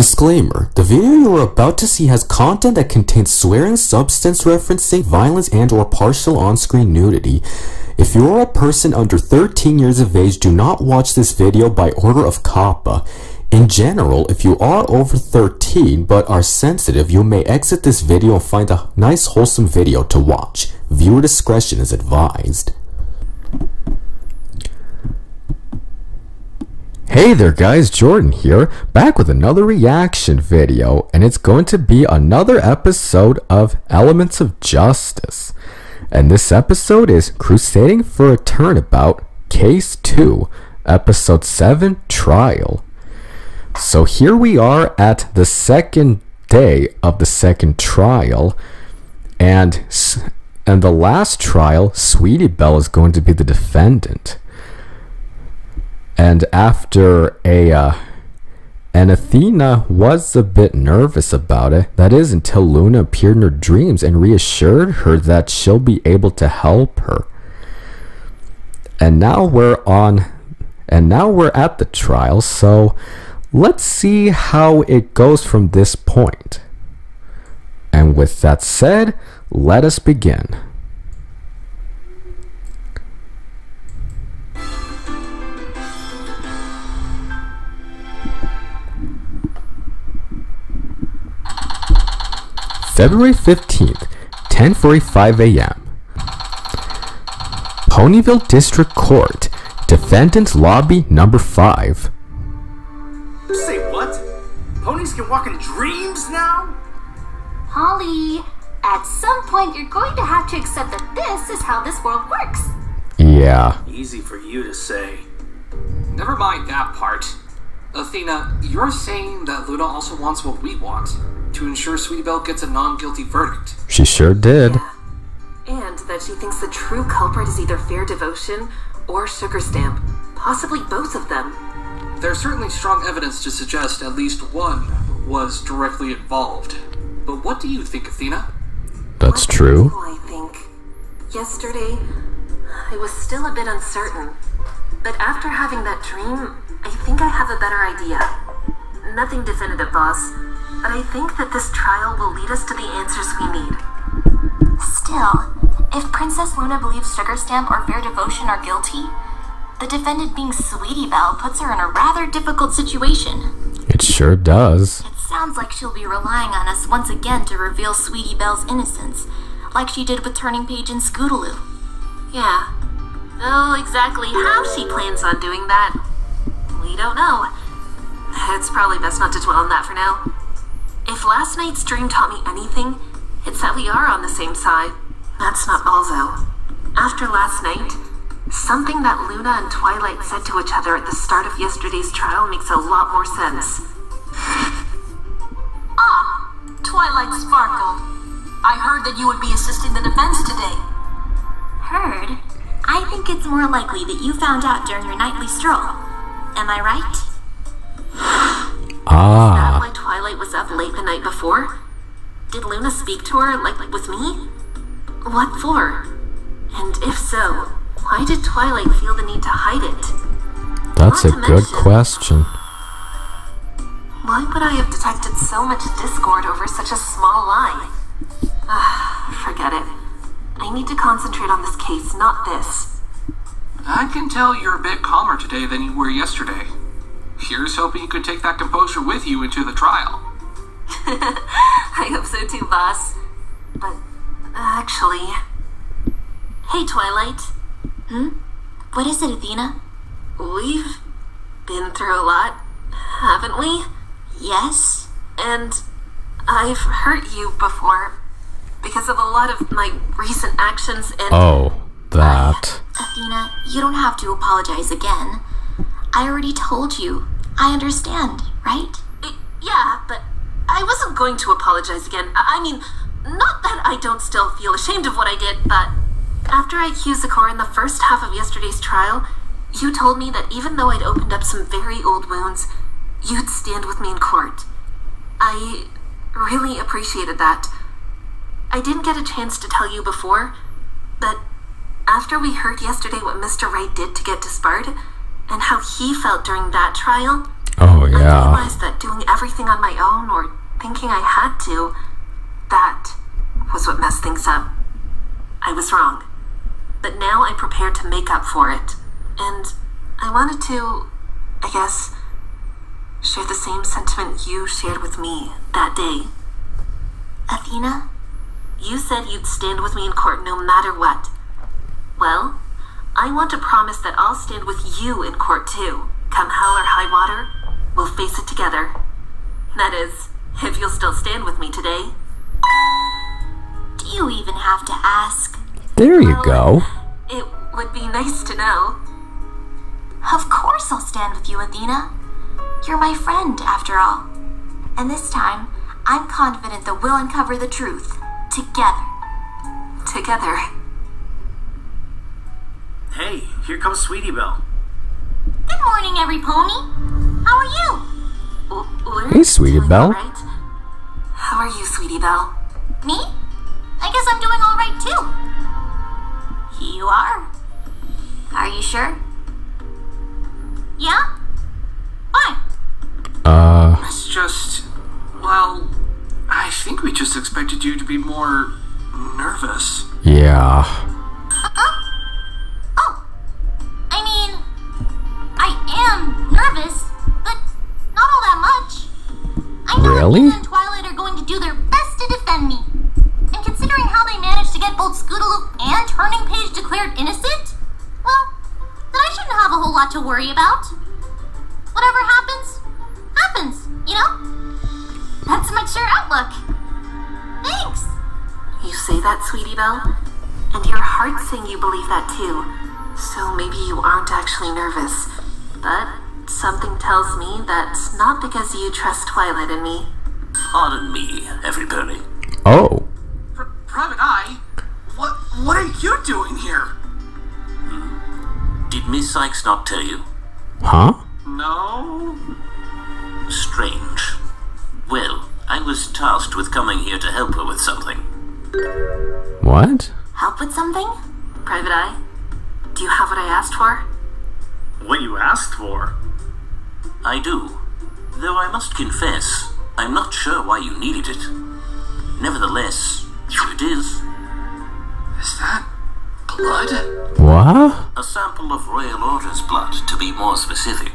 Disclaimer, the video you are about to see has content that contains swearing, substance referencing, violence and or partial on-screen nudity. If you are a person under 13 years of age, do not watch this video by order of COPPA. In general, if you are over 13 but are sensitive, you may exit this video and find a nice wholesome video to watch. Viewer discretion is advised. Hey there guys, Jordan here, back with another reaction video, and it's going to be another episode of Elements of Justice. And this episode is Crusading for a Turnabout, Case 2, Episode 7, Trial. So here we are at the second day of the second trial, and, and the last trial, Sweetie Belle is going to be the defendant. And after a, uh, and Athena was a bit nervous about it. That is until Luna appeared in her dreams and reassured her that she'll be able to help her. And now we're on, and now we're at the trial, so let's see how it goes from this point. And with that said, let us begin. February 15th, 10:45 a.m. Ponyville District Court, Defendant's Lobby Number 5. Say what? Ponies can walk in dreams now? Holly, at some point you're going to have to accept that this is how this world works. Yeah. Easy for you to say. Never mind that part. Athena, you're saying that Luna also wants what we want to ensure Sweetie Belle gets a non guilty verdict. She sure did. And that she thinks the true culprit is either Fair Devotion or Sugar Stamp, possibly both of them. There's certainly strong evidence to suggest at least one was directly involved. But what do you think, Athena? That's What true. do I think. Yesterday, I was still a bit uncertain. But after having that dream, I think I have a better idea. Nothing definitive, boss. But I think that this trial will lead us to the answers we need. Still, if Princess Luna believes Sugar Stamp or Fair Devotion are guilty, the defendant being Sweetie Belle puts her in a rather difficult situation. It sure does. It sounds like she'll be relying on us once again to reveal Sweetie Belle's innocence, like she did with Turning Page and Scootaloo. Yeah. Oh, exactly how she plans on doing that, we don't know. It's probably best not to dwell on that for now. If last night's dream taught me anything, it's that we are on the same side. That's not all, though. After last night, something that Luna and Twilight said to each other at the start of yesterday's trial makes a lot more sense. Ah, Twilight Sparkle. I heard that you would be assisting the defense today. Heard? I think it's more likely that you found out during your nightly stroll. Am I right? That Ah, why Twilight was up late the night before? Did Luna speak to her, like, with me? What for? And if so, why did Twilight feel the need to hide it? that's a Not to good mention- question. Why would I have detected so much discord over such a small lie? Ah, forget it. I need to concentrate on this case, not this. I can tell you're a bit calmer today than you were yesterday. Here's hoping you could take that composure with you into the trial. I hope so too, boss. But, actually. Hey, Twilight. Hmm? What is it, Athena? We've been through a lot, haven't we? Yes? And I've hurt you before because of a lot of my recent actions and Oh, that. Athena, you don't have to apologize again. I already told you. I understand, right? I- yeah, but I wasn't going to apologize again. I I mean, not that I don't still feel ashamed of what I did, but after I accused Zecora in the first half of yesterday's trial, you told me that even though I'd opened up some very old wounds, you'd stand with me in court. I really appreciated that. I didn't get a chance to tell you before, but after we heard yesterday what Mr. Wright did to get disbarred, and how he felt during that trial, Oh, yeah. I realized that doing everything on my own or thinking I had to, that was what messed things up. I was wrong. But now I'm prepared to make up for it. And I wanted to, I guess, share the same sentiment you shared with me that day. Athena? You said you'd stand with me in court no matter what. Well, I want to promise that I'll stand with you in court too. Come hell or high water, we'll face it together. That is, if you'll still stand with me today. Do you even have to ask? There you go. It would be nice to know. Of course I'll stand with you, Athena. You're my friend, after all. And this time, I'm confident that we'll uncover the truth. Together. Together. Hey, here comes Sweetie Belle. Good morning, every pony. How are you? W- Hey, Sweetie doing Belle. all right. How are you, Sweetie Belle? Me? I guess I'm doing all right too. You are? Are you sure? Yeah? Why? Uh, It's just, well, I think we just expected you to be more nervous. yeah. Uh-uh. Oh, I mean, I am nervous, but not all that much. I know Really? And Twilight are going to do their best to defend me. And considering how they managed to get both Scootaloo and Turning Page declared innocent, well, then I shouldn't have a whole lot to worry about. Sweetie Belle? And your heart's saying you believe that too. So maybe you aren't actually nervous. But something tells me that's not because you trust Twilight and me. Pardon me, every pony. Oh. Pr- Private Eye, what what are you doing here? Did Miss Cykes not tell you? Huh? No. Strange. Well, I was tasked with coming here to help her with something. What? Help with something? Private Eye, do you have what I asked for? What you asked for? I do. Though I must confess, I'm not sure why you needed it. Nevertheless, here it is. Is that blood? What? A sample of Royal Order's blood, to be more specific.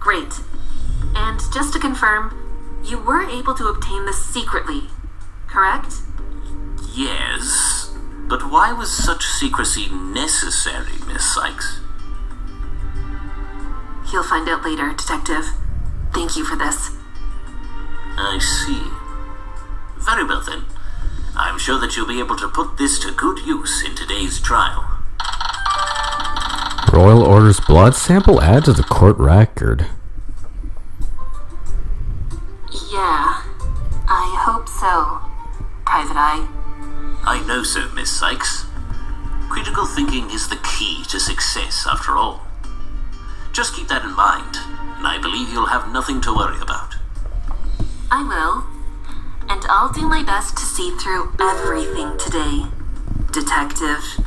Great. And just to confirm, you were able to obtain this secretly, correct? Yes. But why was such secrecy necessary, Miss Cykes? You'll find out later, Detective. Thank you for this. I see. Very well then. I'm sure that you'll be able to put this to good use in today's trial. Royal Order's blood sample added to the court record. Yeah, I hope so, Private Eye. I know so, Miss Cykes. Critical thinking is the key to success, after all. Just keep that in mind, and I believe you'll have nothing to worry about. I will. And I'll do my best to see through everything today, Detective.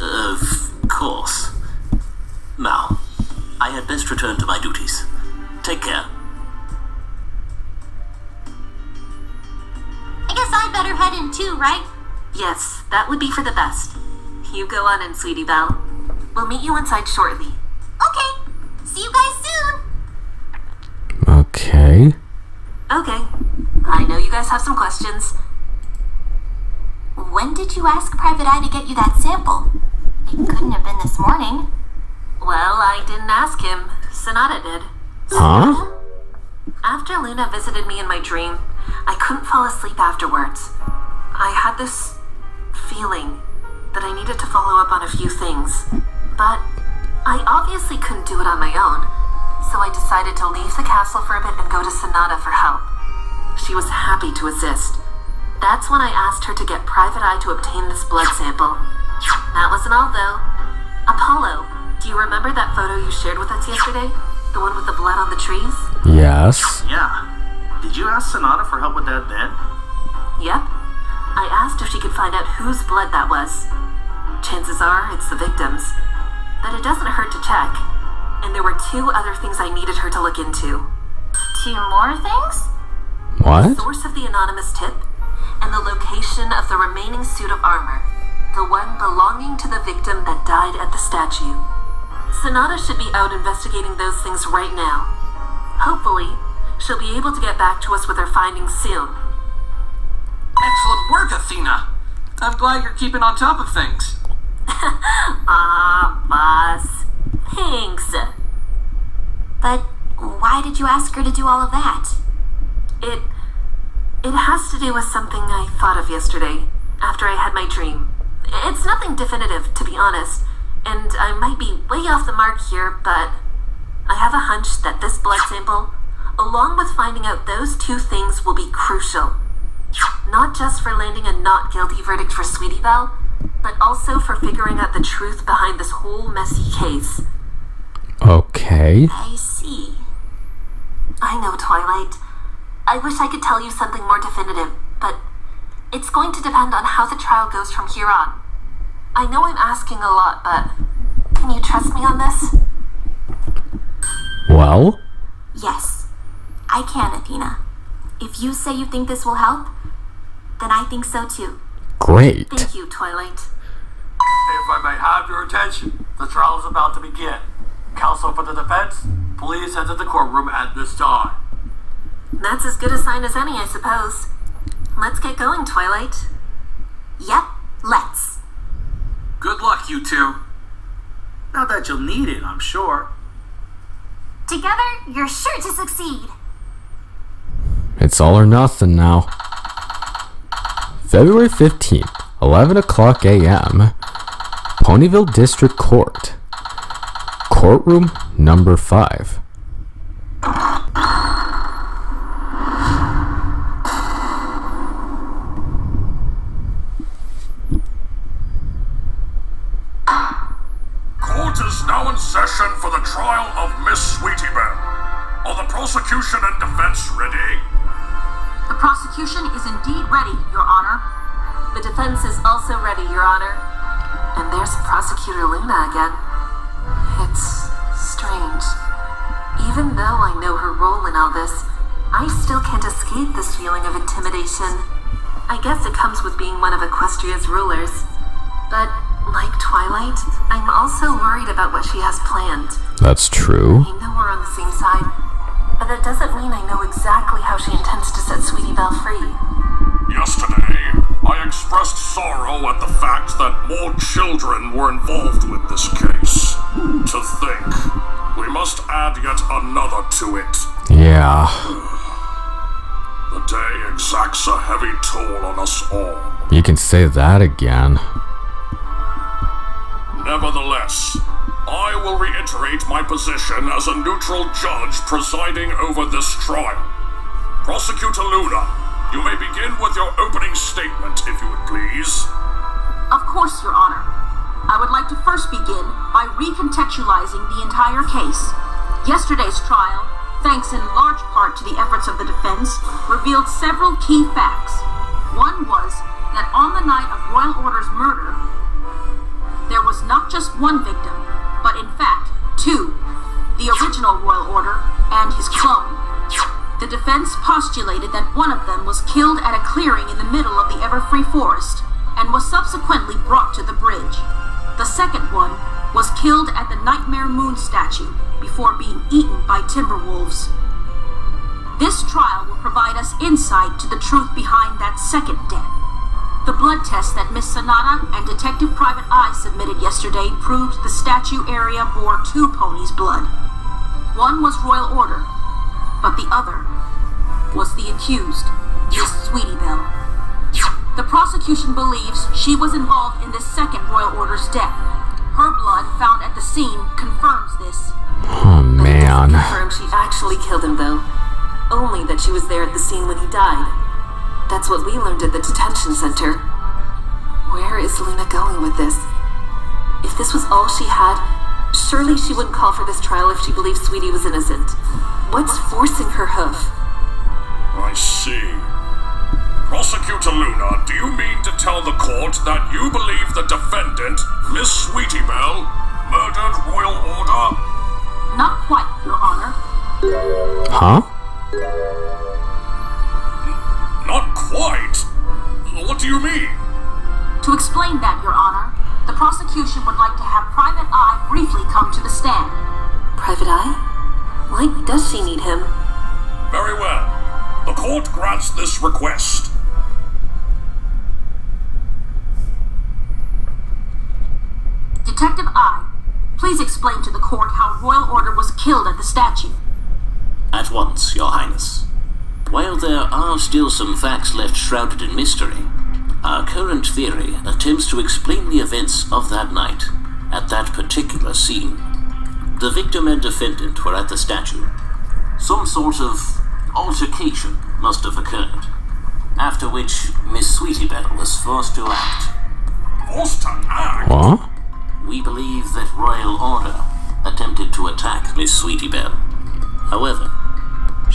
Of course. Now, I had best return to my duties. Take care. I guess I better head in too, right? Yes, that would be for the best. You go on in, Sweetie Belle. We'll meet you inside shortly. Okay. See you guys soon. Okay. Okay. I know you guys have some questions. When did you ask Private Eye to get you that sample? It couldn't have been this morning. Well, I didn't ask him. Sonata did. Huh? After Luna visited me in my dream, I couldn't fall asleep afterwards. I had this feeling that I needed to follow up on a few things, but I obviously couldn't do it on my own, so I decided to leave the castle for a bit and go to Sonata for help. She was happy to assist. That's when I asked her to get Private Eye to obtain this blood sample. That wasn't all, though. Apollo, do you remember that photo you shared with us yesterday? The one with the blood on the trees? Yes. Yeah. Did you ask Sonata for help with that then? Yep. I asked if she could find out whose blood that was. Chances are it's the victim's. But it doesn't hurt to check. And there were two other things I needed her to look into. Two more things? What? The source of the anonymous tip and the location of the remaining suit of armor, the one belonging to the victim that died at the statue. Sonata should be out investigating those things right now. Hopefully, she'll be able to get back to us with her findings soon. Excellent work, Athena. I'm glad you're keeping on top of things. Ah, boss. Thanks. But why did you ask her to do all of that? It. It has to do with something I thought of yesterday, after I had my dream. It's nothing definitive, to be honest, and I might be way off the mark here, but I have a hunch that this blood sample, along with finding out those two things, will be crucial. Not just for landing a not guilty verdict for Sweetie Belle, but also for figuring out the truth behind this whole messy case. Okay. I see. I know, Twilight. I wish I could tell you something more definitive, but it's going to depend on how the trial goes from here on. I know I'm asking a lot, but can you trust me on this? Well, Yes, I can, Athena. If you say you think this will help, then I think so too. great. Thank you, Twilight. If I may have your attention, the trial is about to begin. Counsel for the defense, please enter the courtroom at this time. That's as good a sign as any, I suppose. Let's get going, Twilight. Yep, let's. Good luck, you two. Not that you'll need it, I'm sure. Together, you're sure to succeed. It's all or nothing now. February 15th, 11 o'clock a.m. Ponyville District Court. Courtroom number 5. Court is now in session for the trial of Miss Sweetie Belle. Are the prosecution and defense ready? The prosecution is indeed ready, Your Honor. The defense is also ready, Your Honor. And there's Prosecutor Luna again. It's strange. Even though I know her role in all this, I still can't escape this feeling of intimidation. I guess it comes with being one of Equestria's rulers. But, like Twilight, I'm also worried about what she has planned. That's true. I know we're on the same side, but that doesn't mean I know exactly how she intends to set Sweetie Belle free. Yesterday, I expressed sorrow at the fact that more children were involved with this case. To think, we must add yet another to it. Yeah. The day exacts a heavy toll on us all. You can say that again. Nevertheless, I will reiterate my position as a neutral judge presiding over this trial. Prosecutor Luna, you may begin with your opening statement, if you would please. Of course, Your Honor. I would like to first begin by recontextualizing the entire case. Yesterday's trial, thanks in large part to the efforts of the defense, revealed several key facts. One was that on the night of Royal Order's murder, there was not just one victim, but in fact, two the original Royal Order and his clone. The defense postulated that one of them was killed at a clearing in the middle of the Everfree Forest and was subsequently brought to the bridge. The second one was killed at the Nightmare Moon statue before being eaten by Timberwolves. This trial will provide us insight to the truth behind that second death. The blood test that Miss Sonata and Detective Private Eye submitted yesterday proved the statue area bore two ponies' blood. One was Royal Order, but the other was the accused, Miss Sweetie Belle. The prosecution believes she was involved in the second Royal Order's death. Her blood found at the scene confirms this. Oh man. Confirmed she actually killed him, though. Only that she was there at the scene when he died. That's what we learned at the detention center. Where is Luna going with this? If this was all she had, surely she wouldn't call for this trial if she believed Sweetie was innocent. What's forcing her hoof? I see. Prosecutor Luna, do you mean to tell the court that you believe the defendant, Miss Sweetie Belle, murdered Royal Order? Not quite, Your Honor. Huh? Not quite. Uh, what do you mean? To explain that, Your Honor, the prosecution would like to have Private Eye briefly come to the stand. Private Eye? Why does she need him? Very well. The court grants this request. Detective Eye, please explain to the court how Royal Order was killed at the statue. At once, Your Highness. While there are still some facts left shrouded in mystery, our current theory attempts to explain the events of that night, at that particular scene. The victim and defendant were at the statue. Some sort of altercation must have occurred, after which Miss Sweetie Belle was forced to act. Forced to act? Huh? We believe that Royal Order attempted to attack Miss Sweetie Belle. However,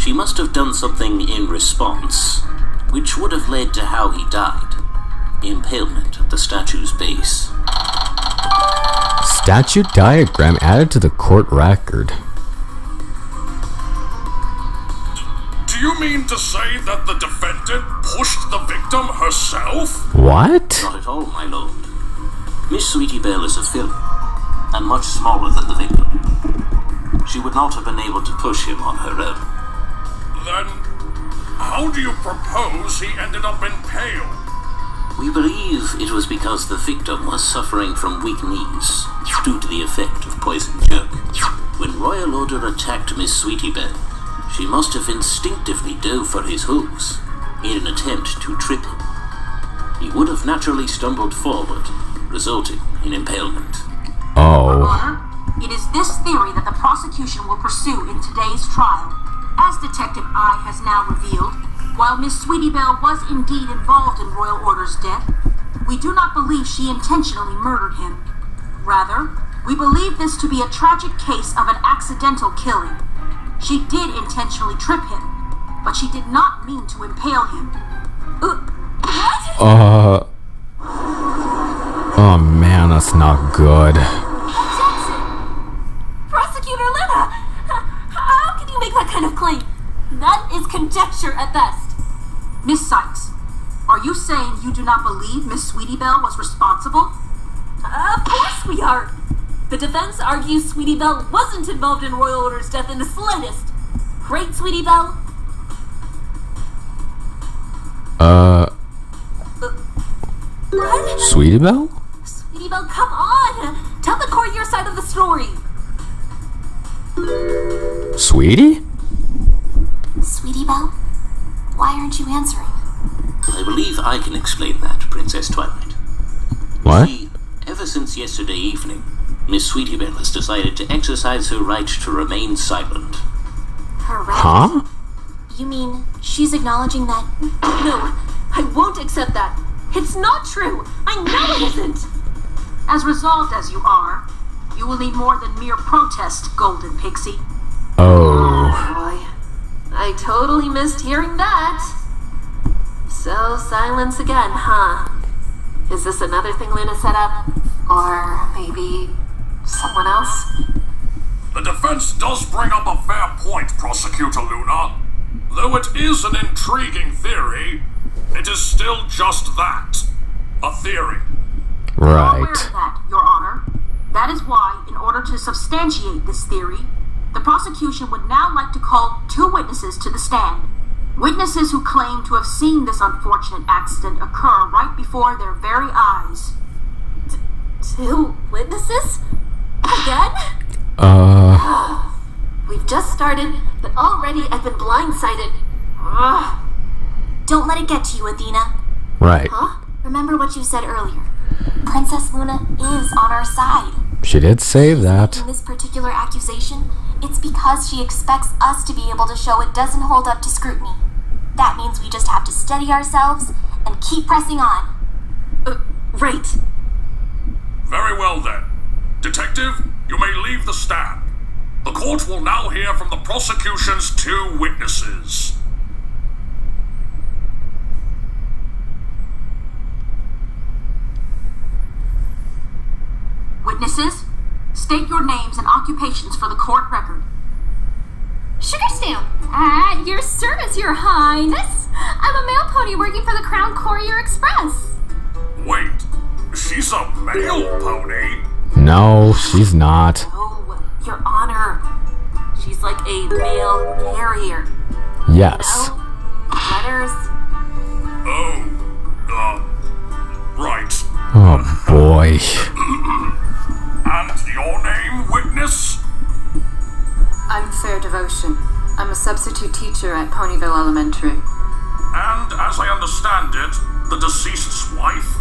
she must have done something in response, which would have led to how he died impalement at the statue's base. Statue diagram added to the court record. Do you mean to say that the defendant pushed the victim herself? What? Not at all, my lord. Miss Sweetie Belle is a filly, and much smaller than the victim. She would not have been able to push him on her own. Then, how do you propose he ended up impaled? We believe it was because the victim was suffering from weak knees due to the effect of poison joke. When Royal Order attacked Miss Sweetie Belle, she must have instinctively dove for his hooves in an attempt to trip him. He would have naturally stumbled forward, resulting in impalement. Oh. It is this theory that the prosecution will pursue in today's trial. As Detective Eye has now revealed, while Miss Sweetie Belle was indeed involved in Royal Order's death, we do not believe she intentionally murdered him. Rather, we believe this to be a tragic case of an accidental killing. She did intentionally trip him, but she did not mean to impale him. Uh. Uh. Oh man, that's not good. Jackson! Prosecutor Luna! You make that kind of claim? That is conjecture at best. Miss Cykes, are you saying you do not believe Miss Sweetie Belle was responsible? Of course we are. The defense argues Sweetie Belle wasn't involved in Royal Order's death in the slightest. Great Sweetie Belle. Uh, What? Sweetie Belle? Sweetie Belle, come on! Tell the court your side of the story. Sweetie? Sweetie Belle, why aren't you answering? I believe I can explain that, Princess Twilight. What? See, ever since yesterday evening, Miss Sweetie Belle has decided to exercise her right to remain silent. Correct. Huh? You mean she's acknowledging that? No, I won't accept that. It's not true. I know it isn't. As resolved as you are, you will need more than mere protest, Golden Pixie. Oh. oh. Boy, I totally missed hearing that. So, silence again, huh? Is this another thing Luna set up? Or maybe someone else? The defense does bring up a fair point, Prosecutor Luna. Though it is an intriguing theory, it is still just that a theory. Aware Right. Of that, Your Honor. That is why, in order to substantiate this theory, the prosecution would now like to call two witnesses to the stand. Witnesses who claim to have seen this unfortunate accident occur right before their very eyes. Two witnesses? Again? Uh, We've just started, but already I've been blindsided. Ugh. Don't let it get to you, Athena. right. Huh? Remember what you said earlier. Princess Luna is on our side. She did say that. In this particular accusation, it's because she expects us to be able to show it doesn't hold up to scrutiny. That means we just have to steady ourselves and keep pressing on. Uh, right. Very well then. Detective, you may leave the stand. The court will now hear from the prosecution's two witnesses. Witnesses, state your names and occupations for the court record. Sugar Stamp, At your service, your highness. I'm a mail pony working for the Crown Courier Express. Wait, she's a mail pony? No, she's not. Oh, Your Honor. She's like a mail carrier. Yes. No? Letters? Oh, uh, right. Oh boy. And your name, witness? I'm Fair Devotion. I'm a substitute teacher at Ponyville Elementary. And as I understand it, the deceased's wife?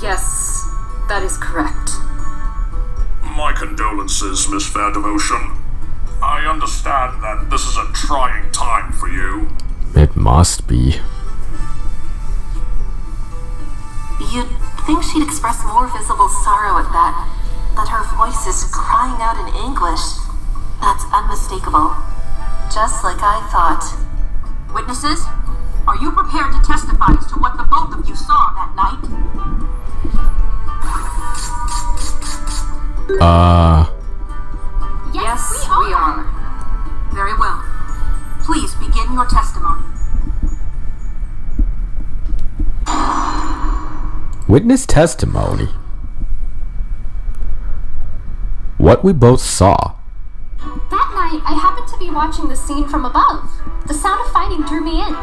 Yes, that is correct. My condolences, Miss Fair Devotion. I understand that this is a trying time for you. It must be. You'd think she'd express more visible sorrow at that. That her voice is crying out in English. That's unmistakable. Just like I thought. Witnesses, are you prepared to testify as to what the both of you saw that night? Uh, Yes, Yes, we, we are. Very well. Please begin your testimony. Witness testimony. What we both saw. That night, I happened to be watching the scene from above. The sound of fighting drew me in.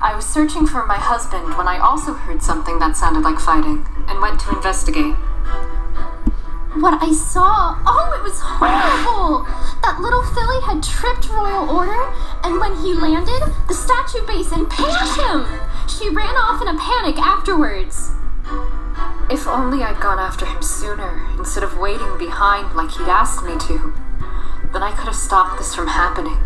I was searching for my husband when I also heard something that sounded like fighting and went to investigate. What I saw, oh, it was horrible! That little filly had tripped Royal Order, and when he landed, the statue basin pinned him! She ran off in a panic afterwards. If only I'd gone after him sooner instead of waiting behind like he'd asked me to, then I could have stopped this from happening.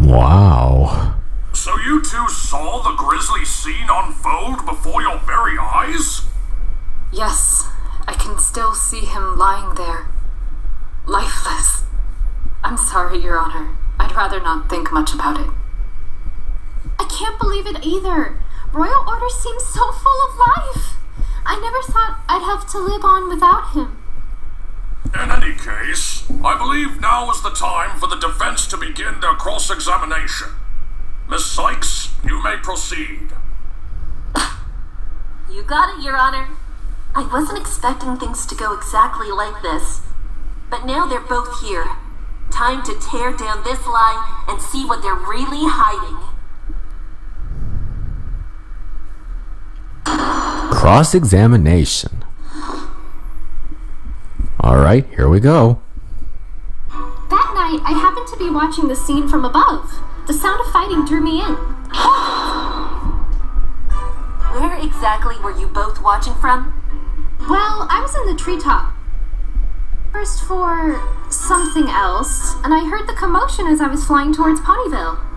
Wow. So you two saw the grisly scene unfold before your very eyes? Yes, I can still see him lying there, lifeless. I'm sorry, Your Honor. I'd rather not think much about it. I can't believe it either. Royal Order seems so full of life. I never thought I'd have to live on without him. In any case, I believe now is the time for the defense to begin their cross examination. Miss Cykes, you may proceed. You got it, Your Honor. I wasn't expecting things to go exactly like this. But now they're both here. Time to tear down this lie and see what they're really hiding. Cross examination. Alright, here we go. That night, I happened to be watching the scene from above. The sound of fighting drew me in. Where exactly were you both watching from? Well, I was in the treetop. First for something else, and I heard the commotion as I was flying towards Ponyville.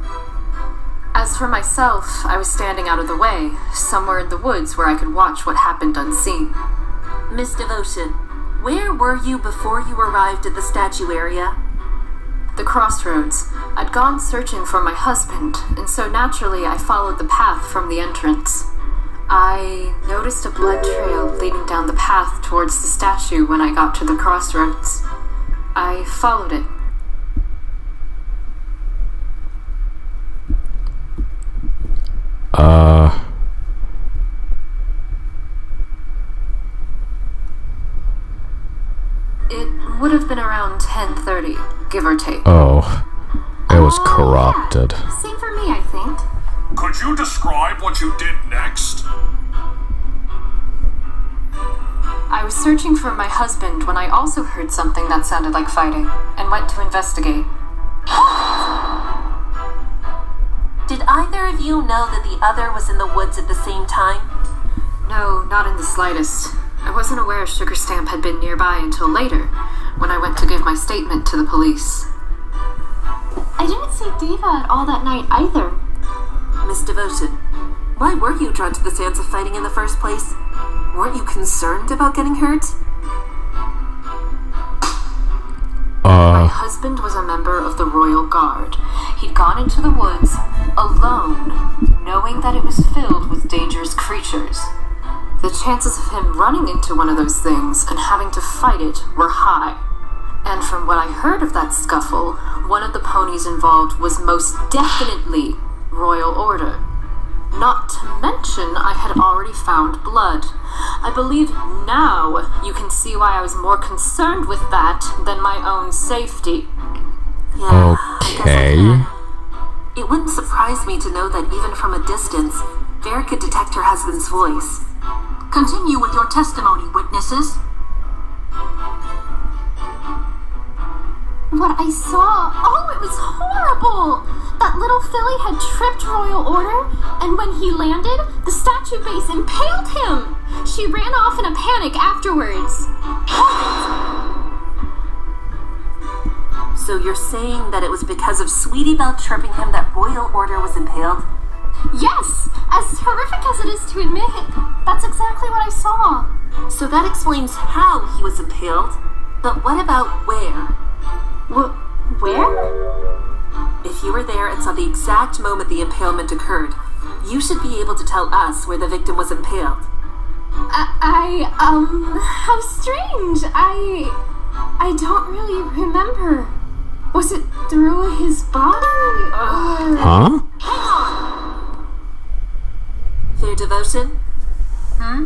As for myself, I was standing out of the way, somewhere in the woods where I could watch what happened unseen. Miss Devotion, where were you before you arrived at the statue area? The crossroads. I'd gone searching for my husband, and so naturally I followed the path from the entrance. I noticed a blood trail leading down the path towards the statue when I got to the crossroads. I followed it. Uh, It would have been around 10:30, give or take. oh. It was Oh, corrupted. yeah. Same for me, I think. Could you describe what you did next? I was searching for my husband when I also heard something that sounded like fighting and went to investigate. Did either of you know that the other was in the woods at the same time? No, not in the slightest. I wasn't aware Sugar Stamp had been nearby until later, when I went to give my statement to the police. I didn't see Diva at all that night either. Miss Devotion, why were you drawn to the sounds of fighting in the first place? Weren't you concerned about getting hurt? My Uh, husband was a member of the Royal Guard. He'd gone into the woods alone, knowing that it was filled with dangerous creatures. The chances of him running into one of those things and having to fight it were high. And from what I heard of that scuffle, one of the ponies involved was most definitely Royal Order. Not to mention, I had already found blood. I believe now you can see why I was more concerned with that than my own safety. Yeah, I I Okay. can. It wouldn't surprise me to know that even from a distance, Vera could detect her husband's voice. Continue with your testimony, witnesses. What I saw, oh, it was horrible! That little filly had tripped Royal Order, and when he landed, the statue base impaled him! She ran off in a panic afterwards. So you're saying that it was because of Sweetie Belle tripping him that Royal Order was impaled? Yes, as horrific as it is to admit, that's exactly what I saw. So that explains how he was impaled. But what about where? Wh- where? If you were there and saw the exact moment the impalement occurred, you should be able to tell us where the victim was impaled. I, I um, how strange. I, I don't really remember. Was it through his body or? Huh? Fair devotion? Hmm?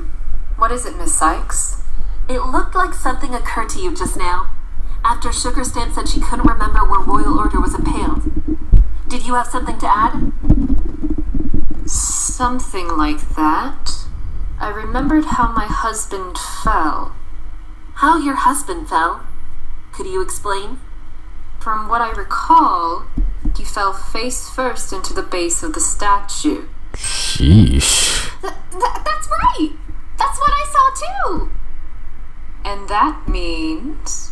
What is it, Miss Cykes? It looked like something occurred to you just now. After Sugar Stamp said she couldn't remember where Royal Order was impaled. Did you have something to add? Something like that. I remembered how my husband fell. How your husband fell? Could you explain? From what I recall, he fell face first into the base of the statue. Sheesh. Th- th- that's right. That's what I saw too. And that means.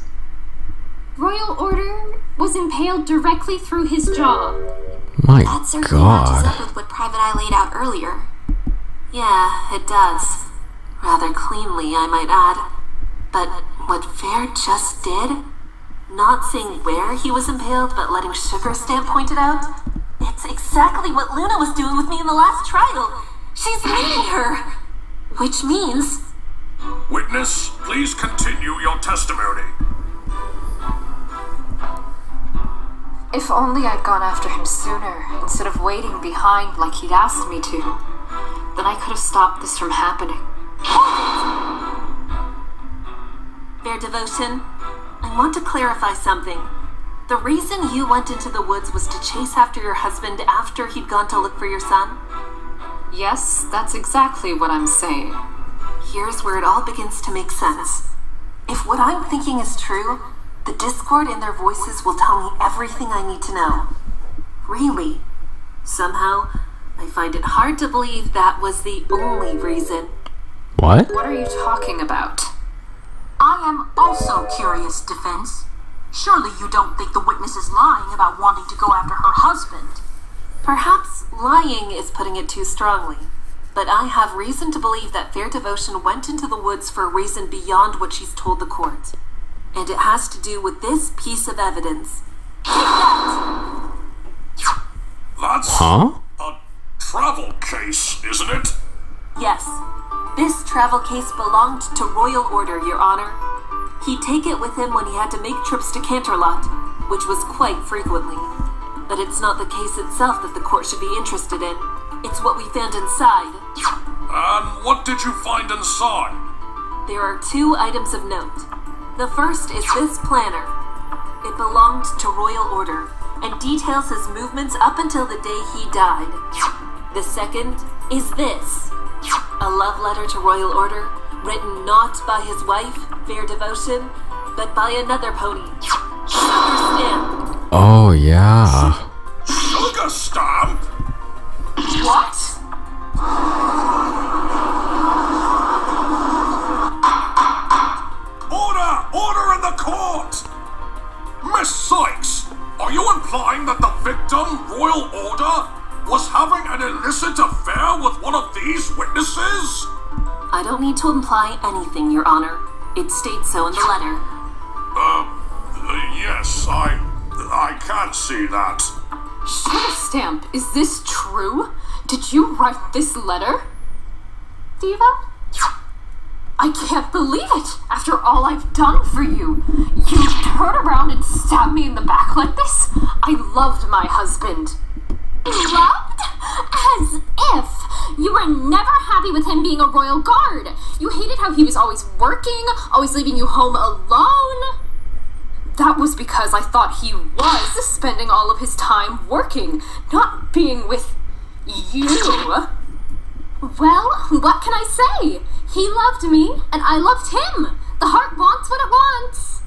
Royal Order was impaled directly through his jaw. My That certainly matches up with what Private Eye laid out earlier. Yeah, it does. Rather cleanly, I might add. But what Fair just did, not saying where he was impaled, but letting Sugar Stamp point it out, it's exactly what Luna was doing with me in the last trial. She's leading her. Which means Witness, please continue your testimony. If only I'd gone after him sooner, instead of waiting behind like he'd asked me to, then I could have stopped this from happening. Fair Devotion, I want to clarify something. The reason you went into the woods was to chase after your husband after he'd gone to look for your son? Yes, that's exactly what I'm saying. Here's where it all begins to make sense. If what I'm thinking is true, the discord in their voices will tell me everything I need to know. Really. Somehow, I find it hard to believe that was the only reason. What? What are you talking about? I am also curious, defense. Surely you don't think the witness is lying about wanting to go after her husband. Perhaps lying is putting it too strongly, but I have reason to believe that Fair Devotion went into the woods for a reason beyond what she's told the court. And it has to do with this piece of evidence. That's Huh? a travel case, isn't it? Yes, this travel case belonged to Royal Order, Your Honor. He'd take it with him when he had to make trips to Canterlot, which was quite frequently. But it's not the case itself that the court should be interested in. It's what we found inside. And what did you find inside? There are two items of note. The first is this planner. It belonged to Royal Order and details his movements up until the day he died. The second is this a love letter to Royal Order, written not by his wife, Fair Devotion, but by another pony, Sugar Stamp. Oh, yeah. Sugar stamp? What? Order! Order in the court! Miss Cykes, are you implying that the victim, Royal Order, was having an illicit affair with one of these witnesses? I don't need to imply anything, Your Honor. It states so in the letter. Uh, uh, yes, I. I can see that. Stamp, is this true? Did you write this letter? Diva? I can't believe it! After all I've done for you! You turn around and stab me in the back like this? I loved my husband. Loved? As if you were never happy with him being a royal guard. You hated how he was always working, always leaving you home alone. That was because I thought he was spending all of his time working, not being with you. Well, what can I say? He loved me, and I loved him. The heart wants what it wants.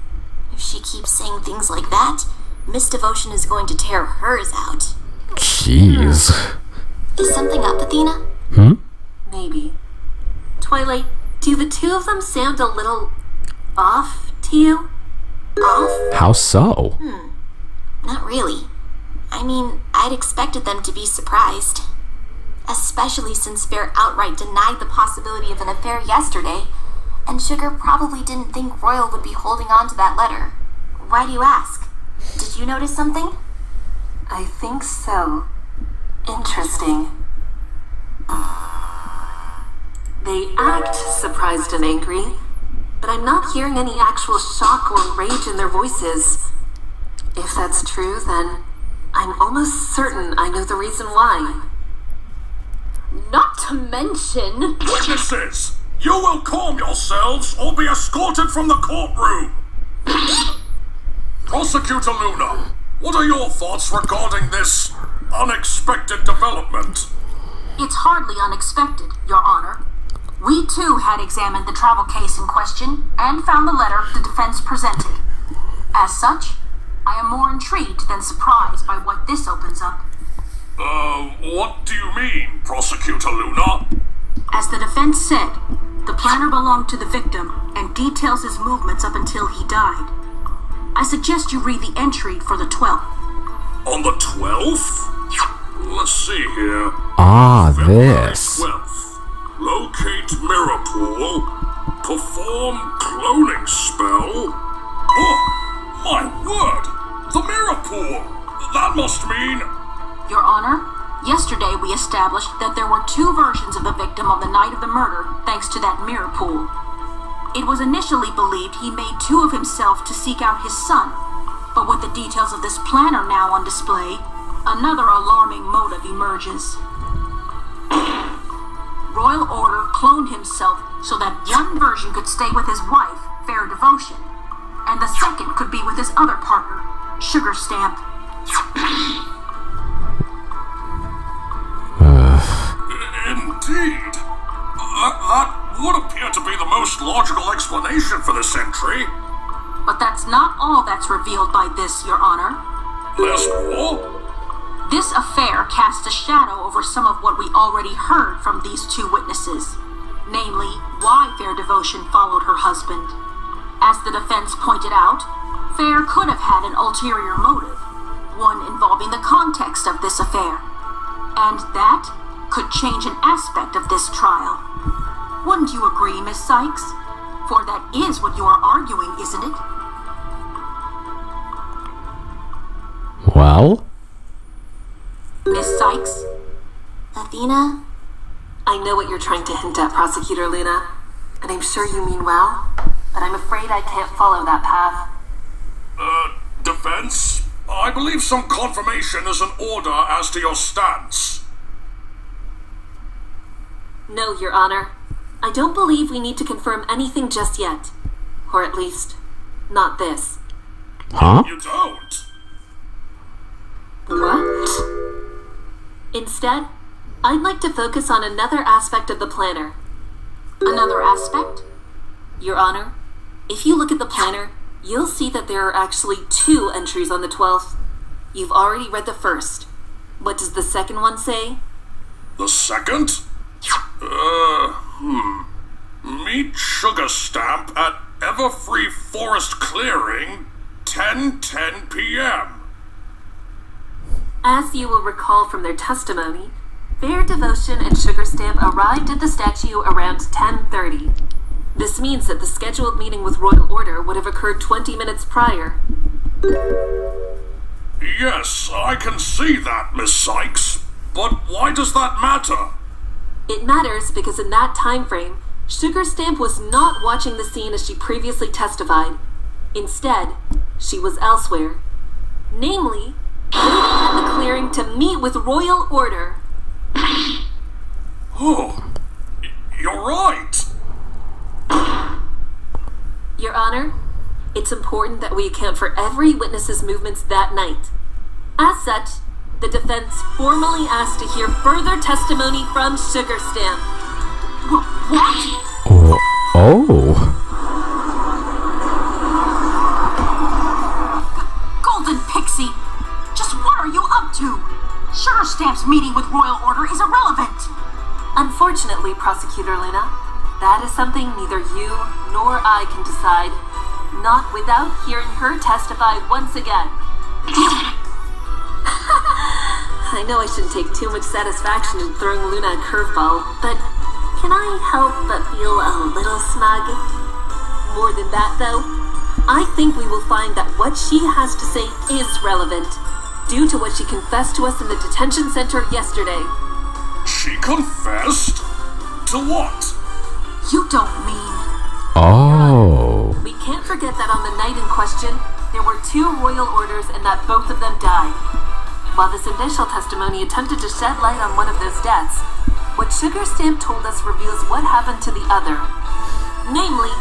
If she keeps saying things like that, Miss Devotion is going to tear hers out. Jeez. Is something up, Athena? Hmm? Maybe. Twilight, do the two of them sound a little off to you? Off? How so? Hmm. Not really. I mean, I'd expected them to be surprised. Especially since Fair outright denied the possibility of an affair yesterday, and Sugar probably didn't think Royal would be holding on to that letter. Why do you ask? Did you notice something? I think so. Interesting. They act surprised and angry, but I'm not hearing any actual shock or rage in their voices. If that's true, then I'm almost certain I know the reason why. Not to mention. Witnesses, you will calm yourselves or be escorted from the courtroom. Prosecutor Luna, what are your thoughts regarding this unexpected development? It's hardly unexpected, Your Honor. We too had examined the travel case in question and found the letter the defense presented. As such, I am more intrigued than surprised by what this opens up. Uh, what do you mean, Prosecutor Luna? As the defense said, the planner belonged to the victim and details his movements up until he died. I suggest you read the entry for the 12th. On the 12th? Let's see here. Ah, February this. 12th. Locate mirror pool. Perform cloning spell. Oh, my word! The mirror pool! That must mean. Your Honor, yesterday we established that there were two versions of the victim on the night of the murder thanks to that mirror pool. It was initially believed he made two of himself to seek out his son, but with the details of this planner now on display, another alarming motive emerges. Royal Order cloned himself so that one version could stay with his wife, Fair Devotion, and the second could be with his other partner, Sugar Stamp. Indeed. That, that would appear to be the most logical explanation for this entry. But that's not all that's revealed by this, Your Honor. There's more? This affair casts a shadow over some of what we already heard from these two witnesses, namely, why Fair Devotion followed her husband. As the defense pointed out, Fair could have had an ulterior motive, one involving the context of this affair. And that could change an aspect of this trial. Wouldn't you agree, Miss Cykes? For that is what you are arguing, isn't it? Well, Miss Cykes? Athena? I know what you're trying to hint at, Prosecutor Luna, and I'm sure you mean well, but I'm afraid I can't follow that path. Uh, defense? I believe some confirmation is an order as to your stance. No, Your Honor. I don't believe we need to confirm anything just yet. Or at least, not this. huh? You don't? What? Instead, I'd like to focus on another aspect of the planner. Another aspect? Your Honor, if you look at the planner, you'll see that there are actually two entries on the 12th. You've already read the first. What does the second one say? The second? Uh, hmm. Meet Sugar Stamp at Everfree Forest Clearing, 10:10 p.m. As you will recall from their testimony, Fair Devotion and Sugar Stamp arrived at the statue around 10:30. This means that the scheduled meeting with Royal Order would have occurred 20 minutes prior. Yes, I can see that, Miss Cykes. But why does that matter? It matters because in that time frame, Sugar Stamp was not watching the scene as she previously testified. Instead, she was elsewhere. Namely, waiting at the clearing to meet with Royal Order. Oh, you're right. Your Honor, it's important that we account for every witness's movements that night. As such, the defense formally asked to hear further testimony from Sugar Stamp. What? Oh. Sugar Stamp's meeting with Royal Order is irrelevant. Unfortunately, Prosecutor Luna, that is something neither you nor I can decide, not without hearing her testify once again. I know I shouldn't take too much satisfaction in throwing Luna a curveball, but can I help but feel a little smug? More than that, though, I think we will find that what she has to say is relevant, due to what she confessed to us in the detention center yesterday. She confessed? To what? You don't mean. Oh. We can't forget that on the night in question, there were two royal orders and that both of them died. While this initial testimony attempted to shed light on one of those deaths, what Sugar Stamp told us reveals what happened to the other. Namely,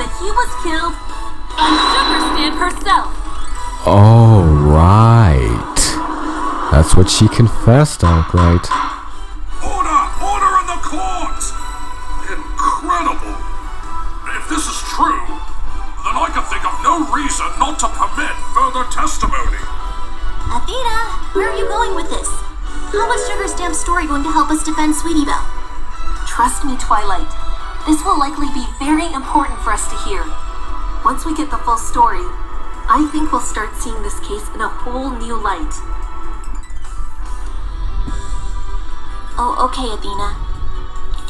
that he was killed by Sugar Stamp herself. Oh, right. That's what she confessed, outright. Order! Order in the court! Incredible! If this is true, then I can think of no reason not to permit further testimony. Athena, where are you going with this? How is Sugar Stamp's story going to help us defend Sweetie Belle? Trust me, Twilight. This will likely be very important for us to hear. Once we get the full story, I think we'll start seeing this case in a whole new light. Oh, okay, Athena.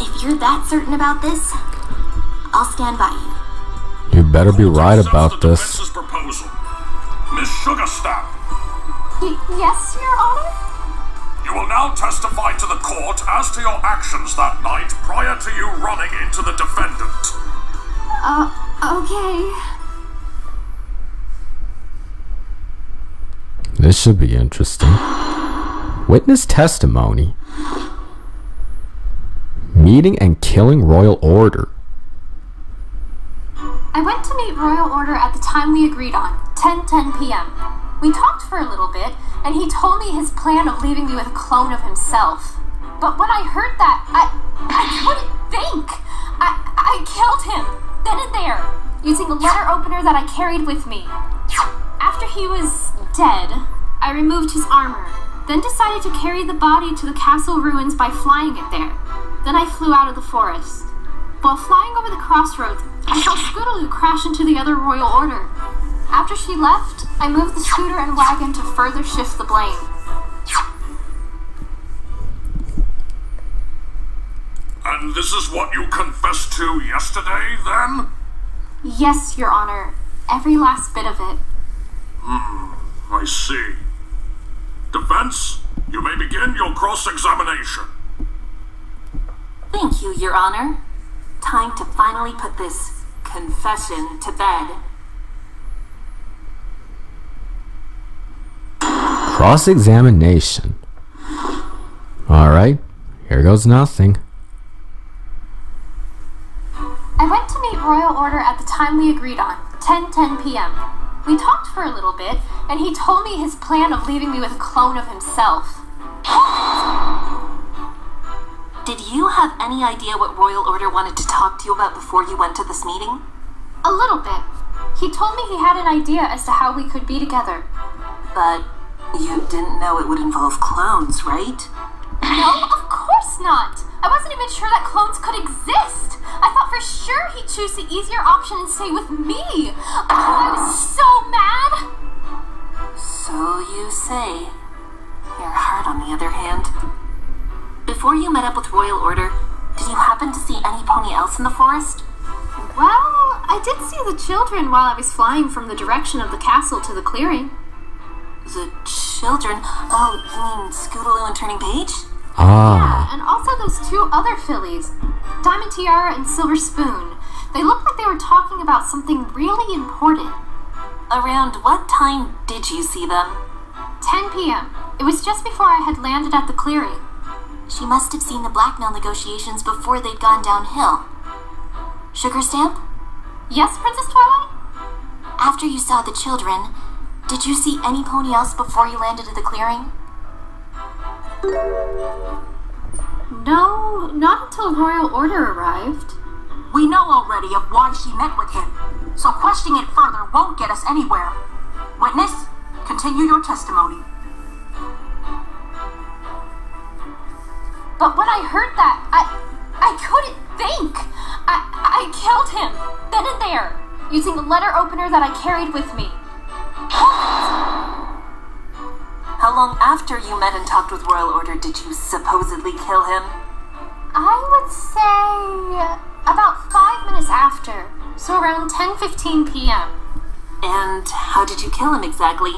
If you're that certain about this, I'll stand by you. You better be right about this. Miss Sugarstamp, Y- yes, Your Honor? you will now testify to the court as to your actions that night prior to you running into the defendant. Uh, okay. This should be interesting. Witness testimony. Meeting and killing Royal Order. I went to meet Royal Order at the time we agreed on, 10 10 p.m. We talked for a little bit, and he told me his plan of leaving me with a clone of himself. But when I heard that, I I couldn't think. I I killed him then and there using a letter opener that I carried with me. After he was dead, I removed his armor, then decided to carry the body to the castle ruins by flying it there. Then I flew out of the forest. While flying over the crossroads, I saw Scootaloo crash into the other royal order. After she left, I moved the scooter and wagon to further shift the blame. And this is what you confessed to yesterday, then? Yes, Your Honor. Every last bit of it. Hmm, I see. Defense, you may begin your cross examination. Thank you, Your Honor. Time to finally put this confession to bed. Cross examination. Alright, here goes nothing. I went to meet Royal Order at the time we agreed on, 10 10 p.m. We talked for a little bit, and he told me his plan of leaving me with a clone of himself. Did you have any idea what Royal Order wanted to talk to you about before you went to this meeting? A little bit. He told me he had an idea as to how we could be together. But you didn't know it would involve clones, right? No, of course not! I wasn't even sure that clones could exist! I thought for sure he'd choose the easier option and stay with me! Oh, I was so mad! So you say. Your heart, on the other hand. Before you met up with Royal Order, did you happen to see any pony else in the forest? Well, I did see the children while I was flying from the direction of the castle to the clearing. The children? Oh, you mean Scootaloo and Turning Page? Ah, And also those two other fillies, Diamond Tiara and Silver Spoon. They looked like they were talking about something really important. Around what time did you see them? 10 p.m. It was just before I had landed at the clearing. She must have seen the blackmail negotiations before they'd gone downhill. Sugar Stamp? Yes, Princess Twilight? After you saw the children, did you see any pony else before you landed at the clearing? No, not until Royal Order arrived. We know already of why she met with him, so questioning it further won't get us anywhere. Witness, continue your testimony. But when I heard that, I I couldn't think. I I killed him then and there using the letter opener that I carried with me. How long after you met and talked with Royal Order did you supposedly kill him? I would say about five minutes after, so around 10:15 p.m. And how did you kill him exactly?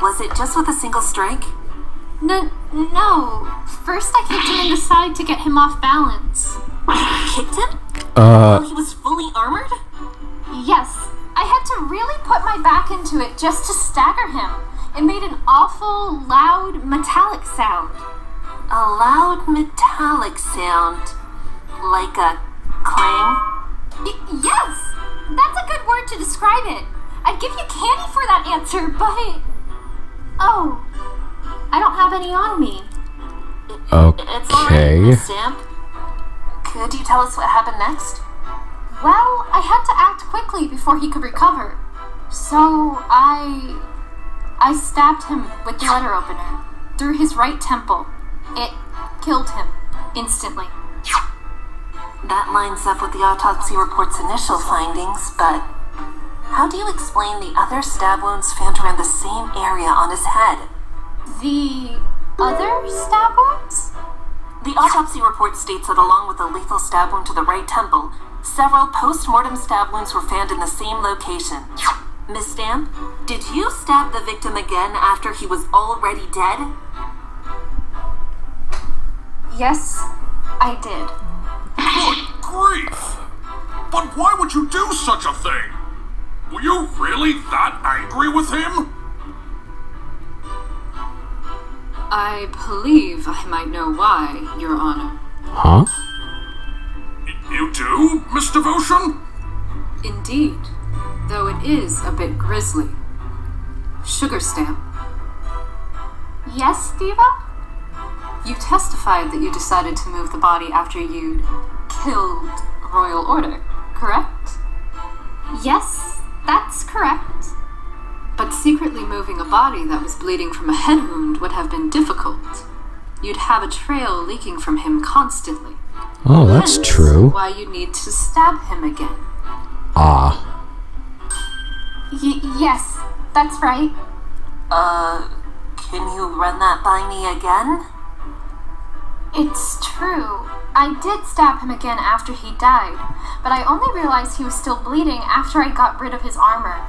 Was it just with a single strike? No, no. First, I kicked him in the side to get him off balance. Kicked him? Uh, While he was fully armored? Yes, I had to really put my back into it just to stagger him. It made an awful, loud, metallic sound. A loud metallic sound. Like a clang? Y- yes! That's a good word to describe it. I'd give you candy for that answer, but. Oh. I don't have any on me. It's okay. Stamp. Could you tell us what happened next? Well, I had to act quickly before he could recover. So I. I stabbed him with the letter opener through his right temple. It killed him instantly. That lines up with the autopsy report's initial findings, but how do you explain the other stab wounds found around the same area on his head? The other stab wounds? The autopsy report states that along with the lethal stab wound to the right temple, several post-mortem stab wounds were found in the same location. Miss Stamp, did you stab the victim again after he was already dead? Yes, I did. Good grief! But why would you do such a thing? Were you really that angry with him? I believe I might know why, Your Honor. huh? You do, Miss Devotion? Indeed, though it is a bit grisly. Sugar Stamp, Yes, Diva? you testified that you decided to move the body after you'd killed Royal Order, correct? Yes, that's correct. But secretly moving a body that was bleeding from a head wound would have been difficult. You'd have a trail leaking from him constantly. Oh, that's Hence, true. Why you need to stab him again. Ah. Y- yes, that's right. Uh, can you run that by me again? It's true. I did stab him again after he died, but I only realized he was still bleeding after I got rid of his armor.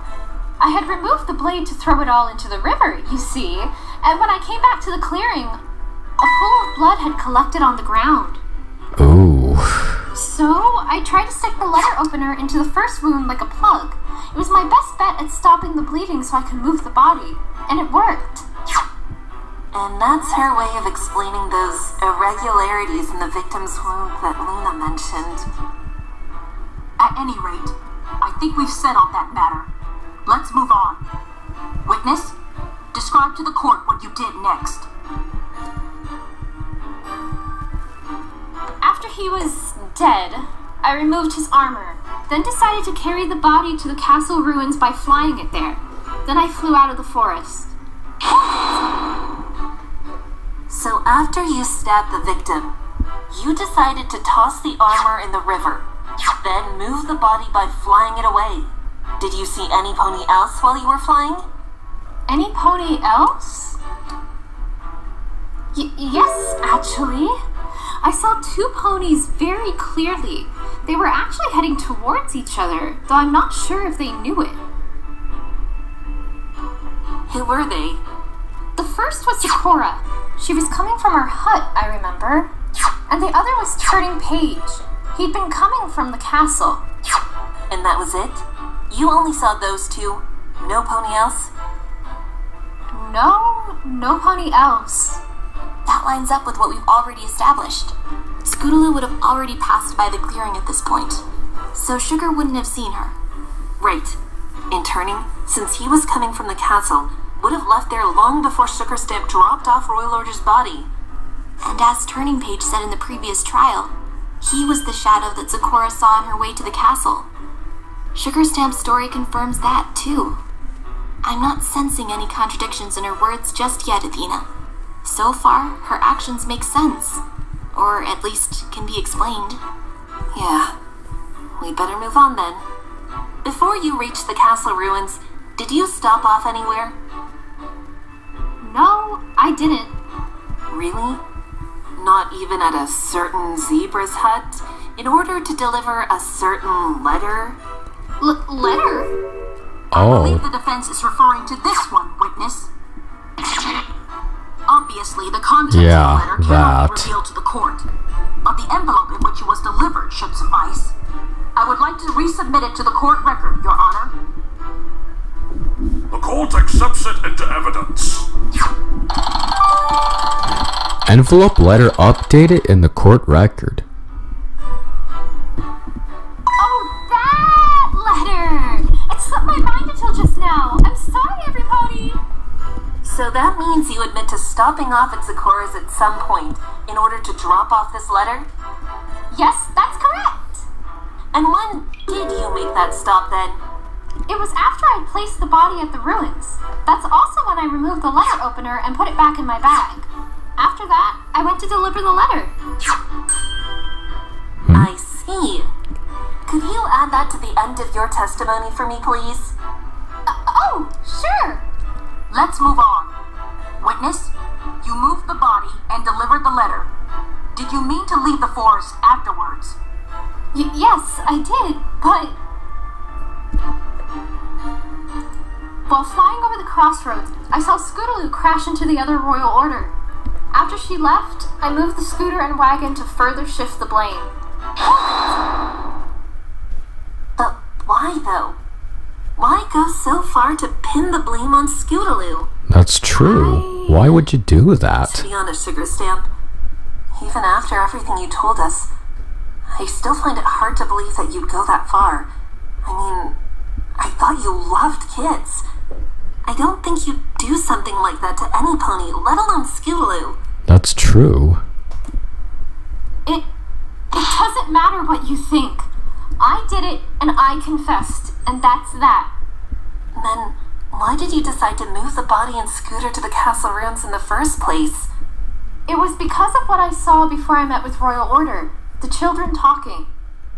I had removed the blade to throw it all into the river, you see, and when I came back to the clearing, a pool of blood had collected on the ground. Ooh. So I tried to stick the letter opener into the first wound like a plug. It was my best bet at stopping the bleeding so I could move the body, and it worked. And that's her way of explaining those irregularities in the victim's wound that Luna mentioned. At any rate, I think we've settled that matter. Let's move on. Witness, describe to the court what you did next. He was dead, I removed his armor, then decided to carry the body to the castle ruins by flying it there. Then I flew out of the forest. So after you stabbed the victim, you decided to toss the armor in the river, then move the body by flying it away. Did you see any pony else while you were flying? Any pony else? Y- yes, actually. I saw two ponies very clearly. They were actually heading towards each other, though I'm not sure if they knew it. Who were they? The first was Zecora. She was coming from her hut, I remember. And the other was Turning Page. He'd been coming from the castle. And that was it? You only saw those two? No pony else? No, no pony else. That lines up with what we've already established. Scootaloo would have already passed by the clearing at this point, so Sugar wouldn't have seen her. Right. In turning, since he was coming from the castle, would have left there long before Sugarstamp dropped off Royal Order's body. And as Turning Page said in the previous trial, he was the shadow that Zecora saw on her way to the castle. Sugarstamp's story confirms that, too. I'm not sensing any contradictions in her words just yet, Athena. So far, her actions make sense. Or at least can be explained. Yeah. We better move on then. Before you reached the castle ruins, did you stop off anywhere? No, I didn't. Really? Not even at a certain zebra's hut in order to deliver a certain letter? L- letter? Oh. I believe the defense is referring to this one, witness. Obviously, the contents Yeah, of the letter cannot that. be revealed to the court, but the envelope in which it was delivered should suffice. I would like to resubmit it to the court record, Your Honor. The court accepts it into evidence. Envelope letter updated in the court record. Stopping off at Zecora's at some point in order to drop off this letter? Yes, that's correct. And when did you make that stop then? It was after I'd placed the body at the ruins. That's also when I removed the letter opener and put it back in my bag. After that, I went to deliver the letter. I see. Could you add that to the end of your testimony for me, please? Uh, oh, sure. Let's move on. Witness, you moved the body and delivered the letter. Did you mean to leave the forest afterwards? Y- yes, I did, but. While flying over the crossroads, I saw Scootaloo crash into the other royal order. After she left, I moved the scooter and wagon to further shift the blame. But why, though? Why go so far to pin the blame on Scootaloo? That's true. Why would you do To that? be honest, Sugar Stamp, even after everything you told us, I still find it hard to believe that you'd go that far. I mean, I thought you loved kids. I don't think you'd do something like that to any pony, let alone Scootaloo. That's true. It. It doesn't matter what you think. I did it and I confessed, and that's that. Then, why did you decide to move the body and scooter to the castle ruins in the first place? It was because of what I saw before I met with Royal Order the children talking.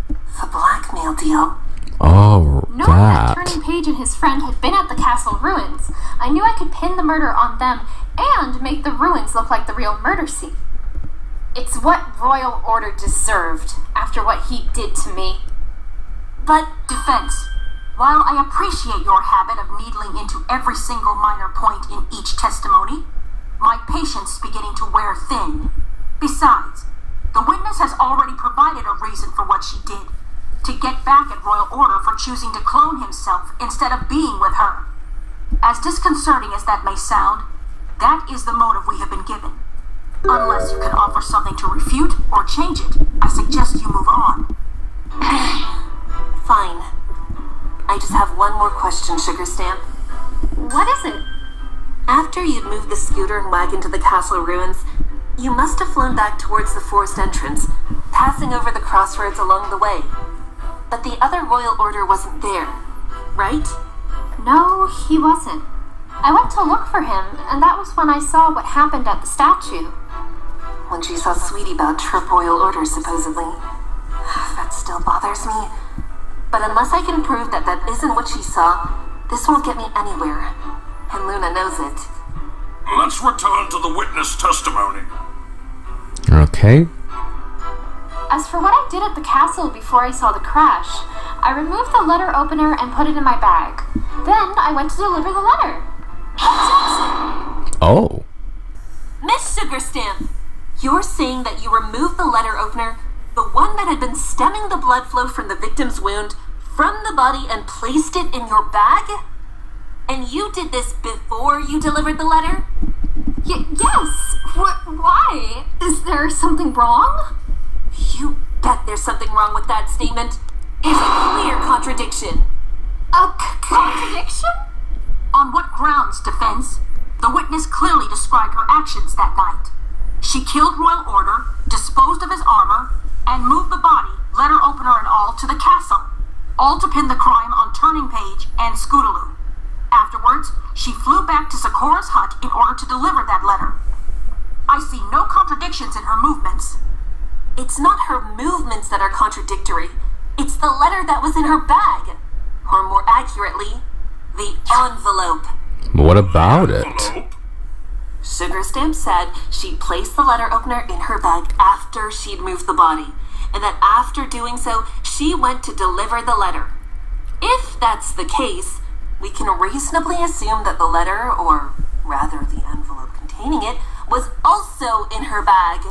The blackmail deal. Oh, Knowing that that. Turning Page and his friend had been at the castle ruins, I knew I could pin the murder on them and make the ruins look like the real murder scene. It's what Royal Order deserved after what he did to me. But, defense, while I appreciate your habit of needling into every single minor point in each testimony, my patience is beginning to wear thin. Besides, the witness has already provided a reason for what she did to get back at Royal Order for choosing to clone himself instead of being with her. As disconcerting as that may sound, that is the motive we have been given. Unless you can offer something to refute or change it, I suggest you move on. Fine. I just have one more question, Sugar Stamp. What is it? After you'd moved the scooter and wagon to the castle ruins, you must have flown back towards the forest entrance, passing over the crossroads along the way. But the other royal order wasn't there, right? No, he wasn't. I went to look for him, and that was when I saw what happened at the statue. When she saw Sweetie Belle trip royal order, supposedly. That still bothers me. But unless I can prove that that isn't what she saw, this won't get me anywhere. And Luna knows it. Let's return to the witness testimony. Okay. As for what I did at the castle before I saw the crash, I removed the letter opener and put it in my bag. Then I went to deliver the letter. Oh. Miss Sugarstamp, you're saying that you removed the letter opener, the one that had been stemming the blood flow from the victim's wound, from the body and placed it in your bag? And you did this before you delivered the letter? Y- yes. What? Why? Is there something wrong? You bet there's something wrong with that statement. It's a clear contradiction. A contradiction? On what grounds, defense? The witness clearly described her actions that night. She killed Royal Order, disposed of his armor, and moved the body, letter opener and all, to the castle, all to pin the crime on Turning Page and Scootaloo. Afterwards, she flew back to Zecora's hut in order to deliver that letter. I see no contradictions in her movements. It's not her movements that are contradictory. It's the letter that was in her bag. Or more accurately, the envelope. What about it? Sugar Stamp said she placed the letter opener in her bag after she'd moved the body, and that after doing so, she went to deliver the letter. If that's the case, we can reasonably assume that the letter, or rather the envelope containing it, was also in her bag.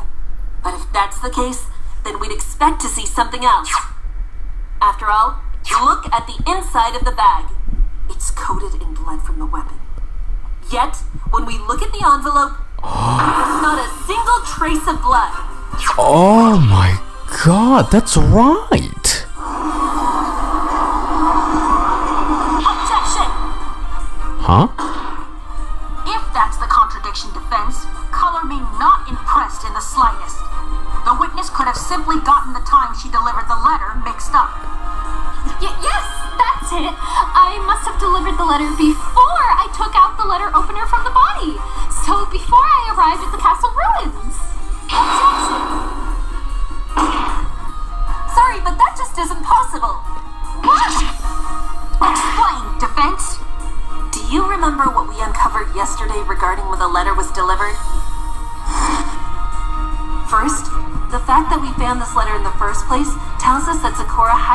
But if that's the case, then we'd expect to see something else. After all, look at the inside of the bag. It's coated in blood from the weapon. Yet, when we look at the envelope, there's not a single trace of blood. Oh my god, that's right. Objection! Huh? If that's the contradiction defense, color me not impressed in the slightest. The witness could have simply gotten the time she delivered the letter mixed up. Y- yes, that's it. I must have delivered the letter before I took out the letter opener from the body. So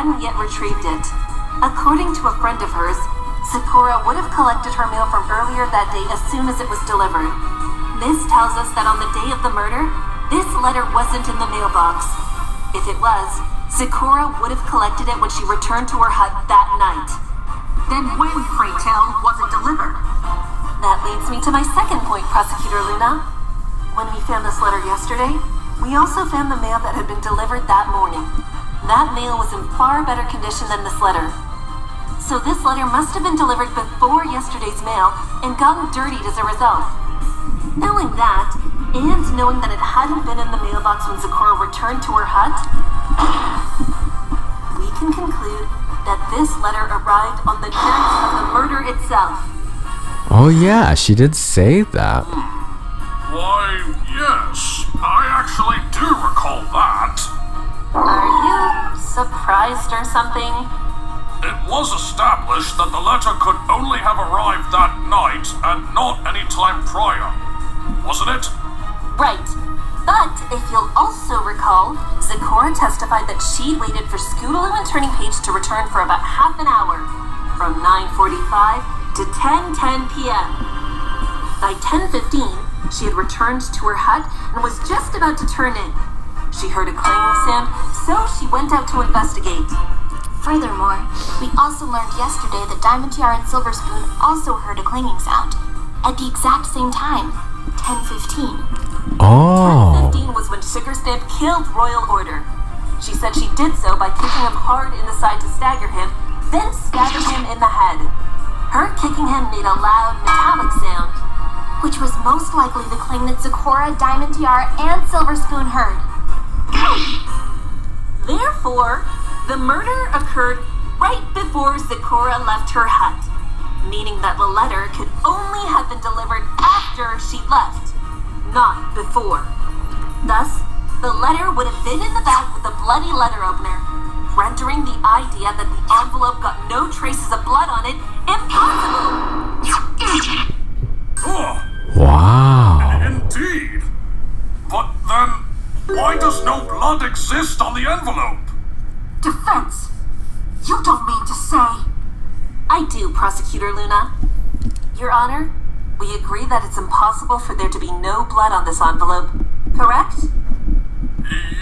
hadn't yet retrieved it. According to a friend of hers, Zecora would have collected her mail from earlier that day as soon as it was delivered. This tells us that on the day of the murder, this letter wasn't in the mailbox. If it was, Zecora would have collected it when she returned to her hut that night. Then when, pray tell, was it delivered? That leads me to my second point, Prosecutor Luna. When we found this letter yesterday, we also found the mail that had been delivered that morning. That mail was in far better condition than this letter. So this letter must have been delivered before yesterday's mail and gotten dirtied as a result. Knowing that, and knowing that it hadn't been in the mailbox when Zecora returned to her hut, we can conclude that this letter arrived on the night of the murder itself. Oh yeah, she did say that. Surprised or something? It was established that the letter could only have arrived that night and not any time prior. Wasn't it? Right. But if you'll also recall, Zecora testified that she waited for Scootaloo and Turning Page to return for about half an hour, from 9.45 to 10.10 p.m. By 10.15, she had returned to her hut and was just about to turn in. She heard a clanging sound, so she went out to investigate. Furthermore, we also learned yesterday that Diamond Tiara and Silver Spoon also heard a clanging sound at the exact same time, 10:15. Oh. 15 was when Sugar Stamp killed Royal Order. She said she did so by kicking him hard in the side to stagger him, then stabbing him in the head. Her kicking him made a loud metallic sound. which was most likely the clang that Zecora, Diamond Tiara, and Silver Spoon heard. Therefore, the murder occurred right before Zecora left her hut, meaning that the letter could only have been delivered after she left, not before. Thus, the letter would have been in the bag with the bloody letter opener, rendering the idea that the envelope got no traces of blood on it impossible. Oh, wow. indeed. But then, why does no blood exist on the envelope? Defense! You don't mean to say. I do, Prosecutor Luna. Your Honor, we agree that it's impossible for there to be no blood on this envelope, correct?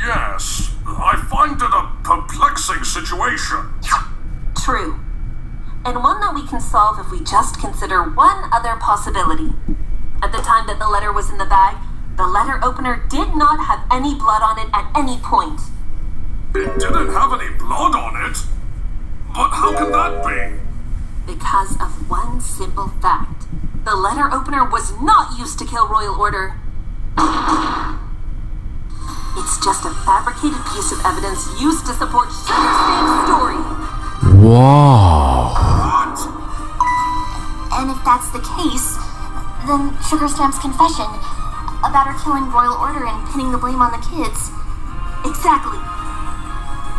Yes, I find it a perplexing situation. True. and one that we can solve if we just consider one other possibility. At the time that the letter was in the bag, the letter opener did not have any blood on it at any point. It didn't have any blood on it. But how can that be? Because of one simple fact. The letter opener was not used to kill Royal Order. It's just a fabricated piece of evidence used to support Sugar Stamp's story. Whoa. What? And if that's the case, then Sugar Stamp's confession about her killing Royal Order and pinning the blame on the kids. Exactly.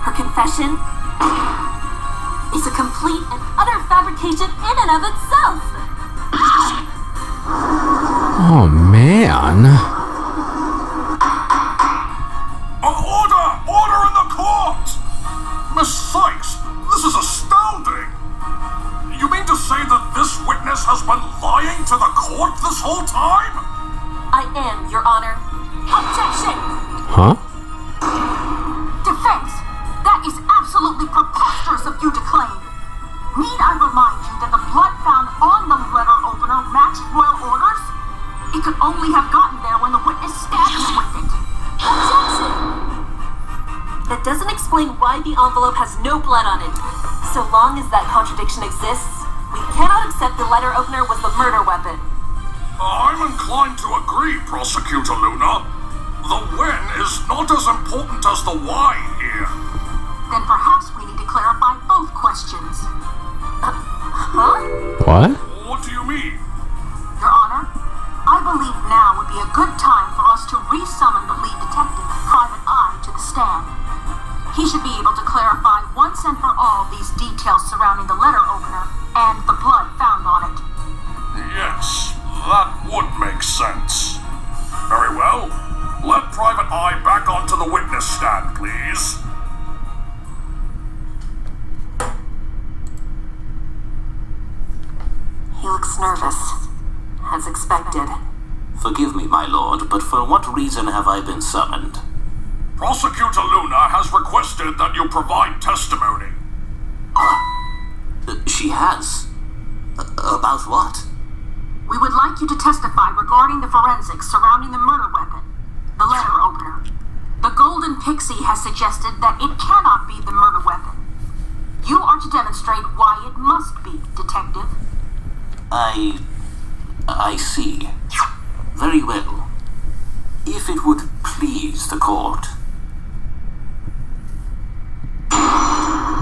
Her confession is a complete and utter fabrication in and of itself. Oh man. Order! Order in the court! Miss Cykes, this is astounding! You mean to say that this witness has been lying to the court this whole time? Your Honor.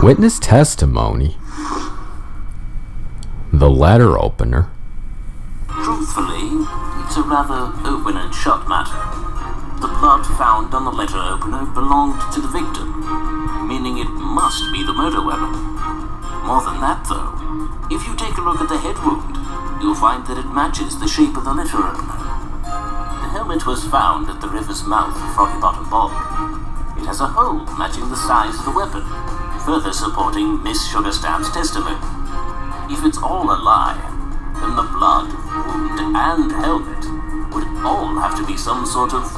Witness testimony. The letter opener. Truthfully, it's a rather open and shut matter. The blood found on the letter opener belonged to the victim, meaning it must be the murder weapon. More than that, though, if you take a look at the head wound, you'll find that it matches the shape of the letter opener. The helmet was found at the river's mouth of Froggy Bottom Bog. It has a hole matching the size of the weapon, further supporting Miss Sugarstamp's testimony. If it's all a lie, then the blood, wound, and helmet would all have to be some sort of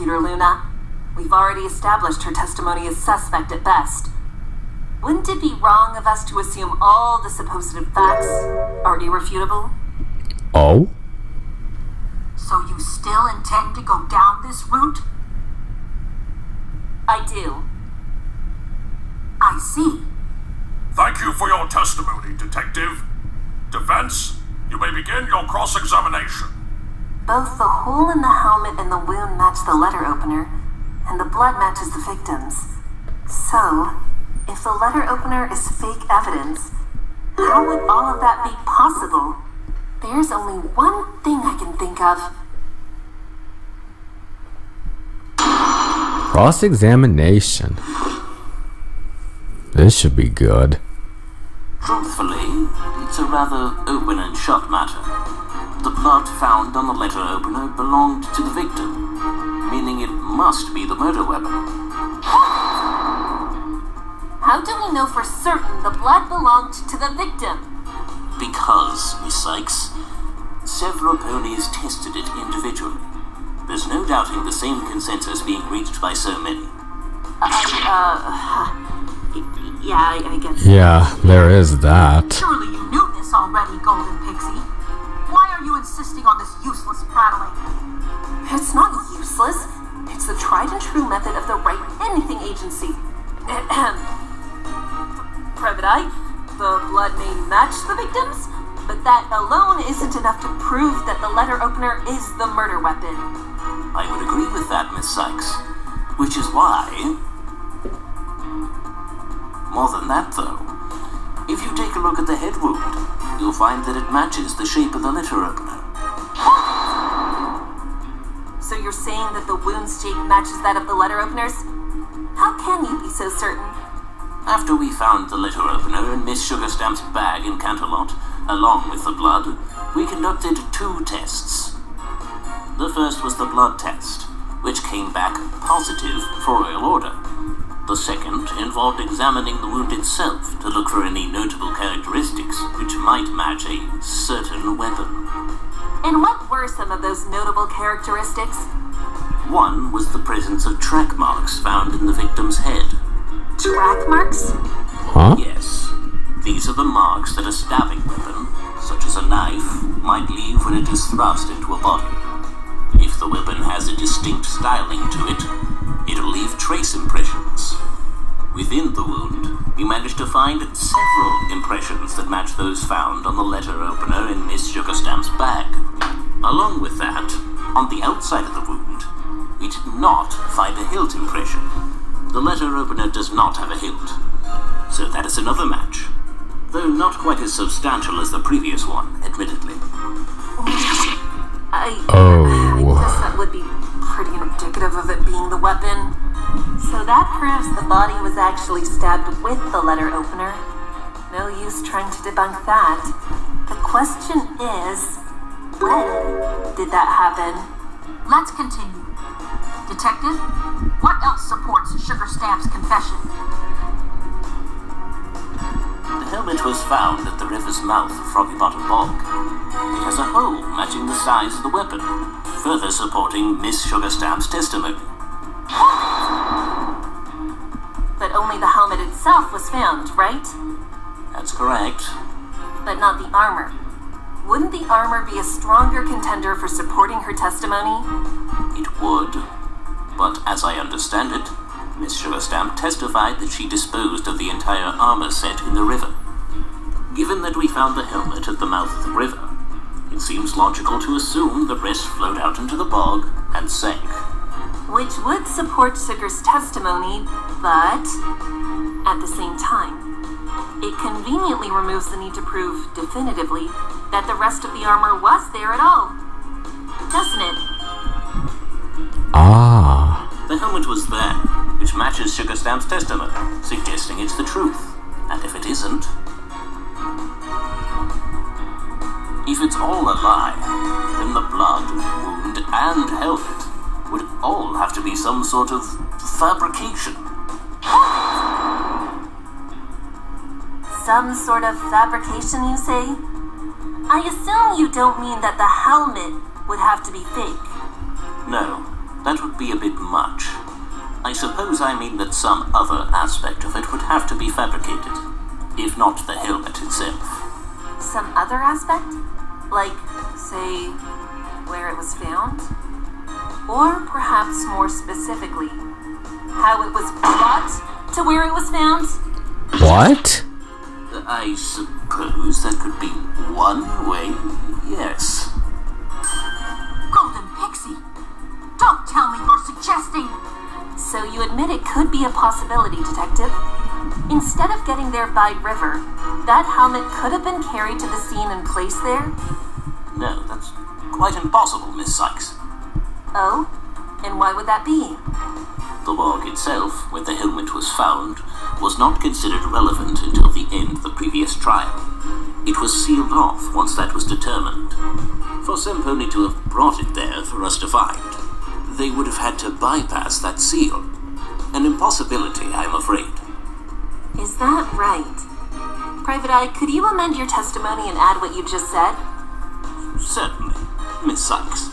Prosecutor Luna. We've already established her testimony is suspect at best. Wouldn't it be wrong of us to assume all the supposed facts are irrefutable? Oh? So you still intend to go down this route? I do. I see. Thank you for your testimony, Detective. Defense, you may begin your cross examination. Both the hole in the helmet and the wound match the letter opener, and the blood matches the victim's. So, if the letter opener is fake evidence, how would all of that be possible? There's only one thing I can think of. Cross examination. This should be good. Truthfully, it's a rather open and shut matter. The blood found on the letter opener belonged to the victim, meaning it must be the murder weapon. How do we know for certain the blood belonged to the victim? Because, Miss Cykes, several ponies tested it individually. There's no doubting the same consensus being reached by so many. Uh, yeah, I, I guess. Yeah, there is that. Surely you knew this already, Golden Pixie. Why are you insisting on this useless prattling? It's not useless. It's the tried and true method of the Wright Anything Agency. Ahem. Private Eye, the blood may match the victims, but that alone isn't enough to prove that the letter opener is the murder weapon. I would agree with that, Miss Cykes. Which is why. More than that, though. If you take a look at the head wound, you'll find that it matches the shape of the letter opener. So you're saying that the wound shape matches that of the letter openers? How can you be so certain? After we found the letter opener in Miss Sugarstamp's bag in Canterlot, along with the blood, we conducted two tests. The first was the blood test, which came back positive for royal order. The second involved examining the wound itself to look for any notable characteristics which might match a certain weapon. And what were some of those notable characteristics? One was the presence of track marks found in the victim's head. Track marks? Huh? Yes, these are the marks that a stabbing weapon, such as a knife, might leave when it is thrust into a body. If the weapon has a distinct styling to it, it'll leave trace impressions. Within the wound, we managed to find several impressions that match those found on the letter opener in Miss Sugarstamp's bag. Along with that, on the outside of the wound, we did not find a hilt impression. The letter opener does not have a hilt, so that is another match. Though not quite as substantial as the previous one, admittedly. I, Oh. I guess that would be pretty indicative of it being the weapon. So that proves the body was actually stabbed with the letter opener. No use trying to debunk that. The question is, when did that happen? Let's continue. Detective, what else supports Sugar Stamp's confession? The helmet was found at the river's mouth of Froggy Bottom Bog. It has a hole matching the size of the weapon, further supporting Miss Sugarstamp's testimony. But only the helmet itself was found, right? That's correct. But not the armor. Wouldn't the armor be a stronger contender for supporting her testimony? It would. But as I understand it, Miss Sugarstamp testified that she disposed of the entire armor set in the river. Given that we found the helmet at the mouth of the river, it seems logical to assume the rest flowed out into the bog and sank. Which would support Sugar's testimony, but at the same time, it conveniently removes the need to prove definitively that the rest of the armor was there at all. Doesn't it? Ah. The helmet was there, which matches Sugarstamp's testimony, suggesting it's the truth. And if it isn't, if it's all a lie, then the blood, wound, and helmet would all have to be some sort of fabrication. Some sort of fabrication, you say? I assume you don't mean that the helmet would have to be fake. No, that would be a bit much. I suppose I mean that some other aspect of it would have to be fabricated, if not the helmet itself. Some other aspect? Like, say, where it was found? Or perhaps more specifically, how it was brought to where it was found? What? I suppose that could be one way, yes. So you admit it could be a possibility, Detective? Instead of getting there by river, that helmet could have been carried to the scene and placed there? No, that's quite impossible, Miss Cykes. Oh? And why would that be? The bog itself, where the helmet was found, was not considered relevant until the end of the previous trial. It was sealed off once that was determined. For somepony to have brought it there for us to find, they would have had to bypass that seal. An impossibility, I'm afraid. Is that right? Private Eye, could you amend your testimony and add what you just said? Certainly, Miss Cykes.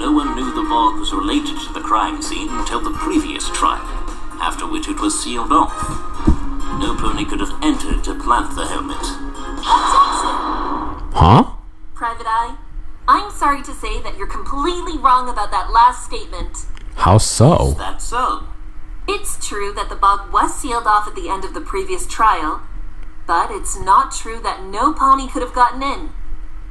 No one knew the Bog was related to the crime scene until the previous trial, after which it was sealed off. No pony could have entered to plant the helmet. Huh? Private Eye, I'm sorry to say that you're completely wrong about that last statement. How so? That's so. It's true that the bog was sealed off at the end of the previous trial, but it's not true that no pony could have gotten in.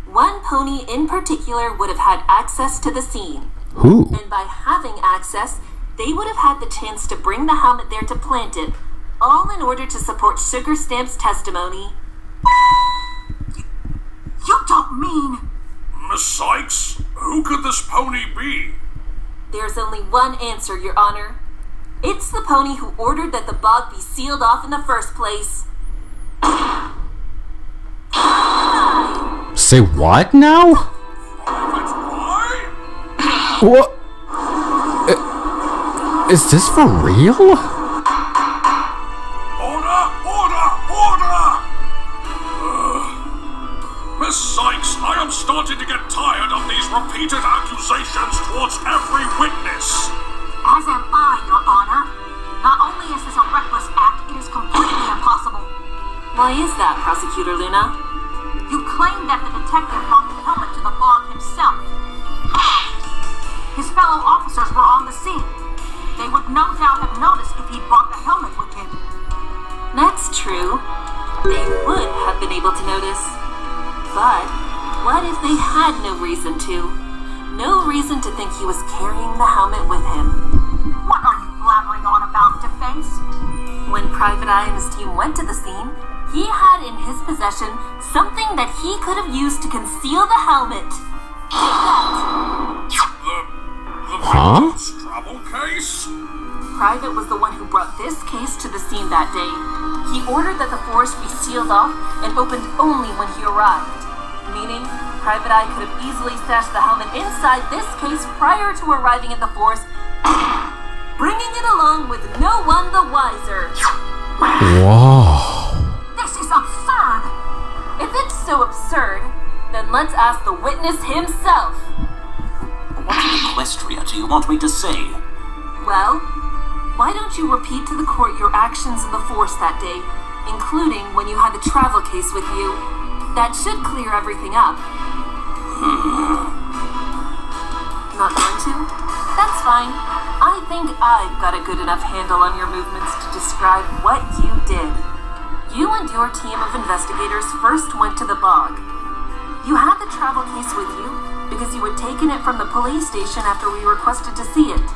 One pony in particular would have had access to the scene, Who? and by having access, they would have had the chance to bring the helmet there to plant it, all in order to support Sugar Stamp's testimony. You don't mean. Miss Cykes, who could this pony be? There's only one answer, Your Honor. It's the pony who ordered that the bog be sealed off in the first place. Say what now? Private Eye? What? I- Is this for real? Starting to get tired of these repeated accusations towards every witness. As am I, Your Honor. Not only is this a reckless act, it is completely impossible. Why is that, Prosecutor Luna? You claim that the detective brought the helmet to the bog himself. His fellow officers were on the scene. They would no doubt have noticed if he brought the helmet with him. That's true. They would have been able to notice. But what if they had no reason to? No reason to think he was carrying the helmet with him. What are you blabbering on about, defense? When Private Eye and his team went to the scene, he had in his possession something that he could have used to conceal the helmet. Take that. The. the Huh? victim's travel case? Private was the one who brought this case to the scene that day. He ordered that the forest be sealed off and opened only when he arrived. Meaning, Private Eye could have easily stashed the helmet inside this case prior to arriving at the forest, bringing it along with no one the wiser. Wow. This is absurd! If it's so absurd, then let's ask the witness himself. What in Equestria do you want me to say? Well, why don't you repeat to the court your actions in the force that day, including when you had the travel case with you? That should clear everything up. Not going to? That's fine. I think I've got a good enough handle on your movements to describe what you did. You and your team of investigators first went to the bog. You had the travel case with you because you had taken it from the police station after we requested to see it.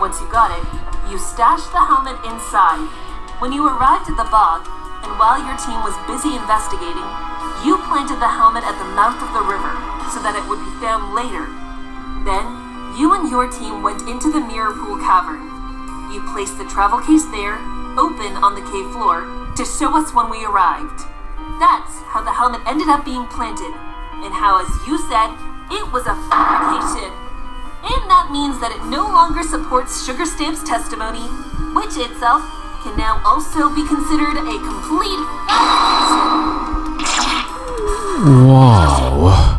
Once you got it, you stashed the helmet inside. When you arrived at the bog, and while your team was busy investigating, you planted the helmet at the mouth of the river so that it would be found later. Then, you and your team went into the mirror pool cavern. You placed the travel case there, open on the cave floor, to show us when we arrived. That's how the helmet ended up being planted, and how, as you said, it was a fabrication. And that means that it no longer supports Sugar Stamp's testimony, which itself can now also be considered a complete. Whoa.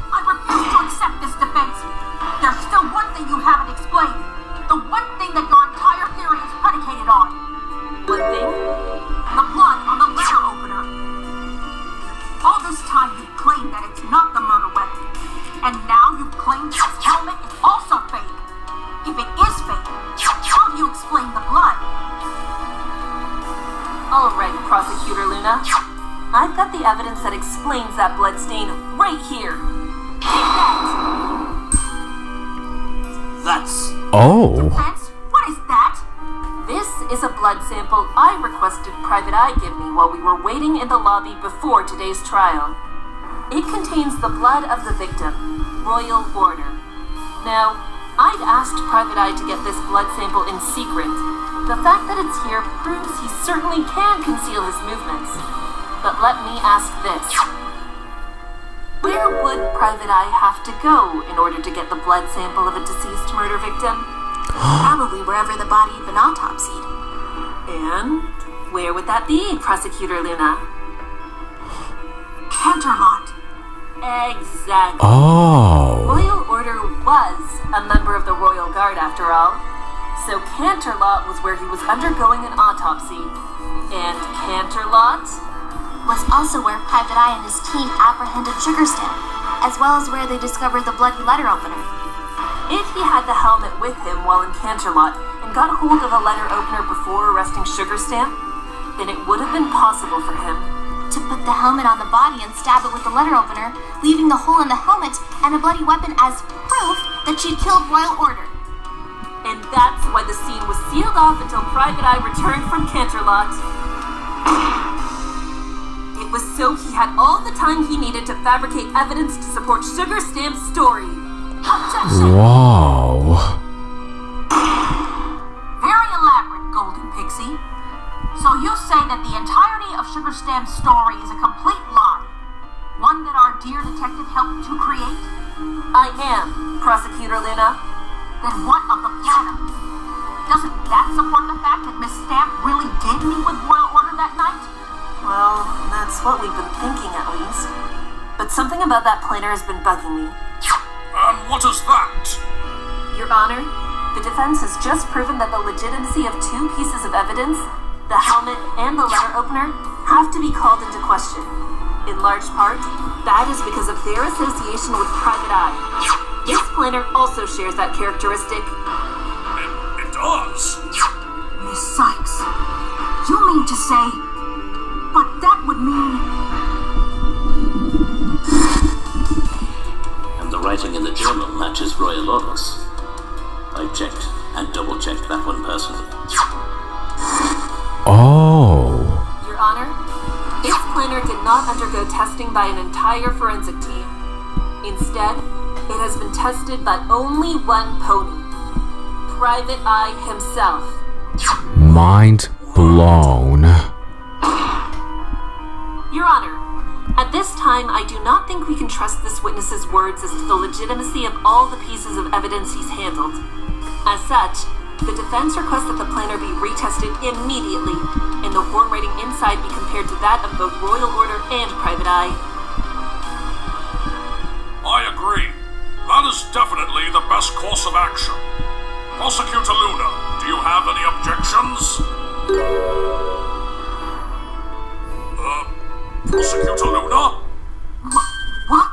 Got the evidence that explains that blood stain right here. Take that. That's. Oh. Defense? What is that? This is a blood sample I requested Private Eye give me while we were waiting in the lobby before today's trial. It contains the blood of the victim, Royal Order. Now, I'd asked Private Eye to get this blood sample in secret. The fact that it's here proves he certainly can conceal his movements. But let me ask this. Where would Private Eye have to go in order to get the blood sample of a deceased murder victim? Probably wherever the body had been autopsied. And where would that be, Prosecutor Luna? Canterlot. Exactly. Oh. Royal Order was a member of the Royal Guard after all. So Canterlot was where he was undergoing an autopsy. And Canterlot? Was also where Private Eye and his team apprehended Sugarstamp, as well as where they discovered the bloody letter opener. If he had the helmet with him while in Canterlot and got hold of the letter opener before arresting Sugarstamp, then it would have been possible for him To put the helmet on the body and stab it with the letter opener, leaving the hole in the helmet and a bloody weapon as proof that she'd killed Royal Order. And that's why the scene was sealed off until Private Eye returned from Canterlot. It was so he had all the time he needed to fabricate evidence to support Sugar Stamp's story. Objection! Whoa. Very elaborate, Golden Pixie. So you say that the entirety of Sugar Stamp's story is a complete lie? One that our dear detective helped to create? I am, Prosecutor Luna. Then what of the planner? Doesn't that support the fact that Miss Stamp really did meet with Royal Order that night? Well, that's what we've been thinking at least. But something about that planner has been bugging me. And what is that? Your Honor, the defense has just proven that the legitimacy of two pieces of evidence, the helmet and the letter opener, have to be called into question. In large part, that is because of their association with Private Eye. This planner also shares that characteristic. It, it does. Miss Cykes, you mean to say. Matches Royal Orders. I checked and double checked that one personally. Oh. Your Honor, this planner did not undergo testing by an entire forensic team. Instead, it has been tested by only one pony Private Eye himself. Mind blown. Your Honor, at this time, I do not think we can trust this witness's words as to the legitimacy of all the pieces of evidence he's handled. As such, the defense requests that the planner be retested immediately, and the horn writing inside be compared to that of both Royal Order and Private Eye. I agree. That is definitely the best course of action. Prosecutor Luna, do you have any objections? Prosecutor Luna? What?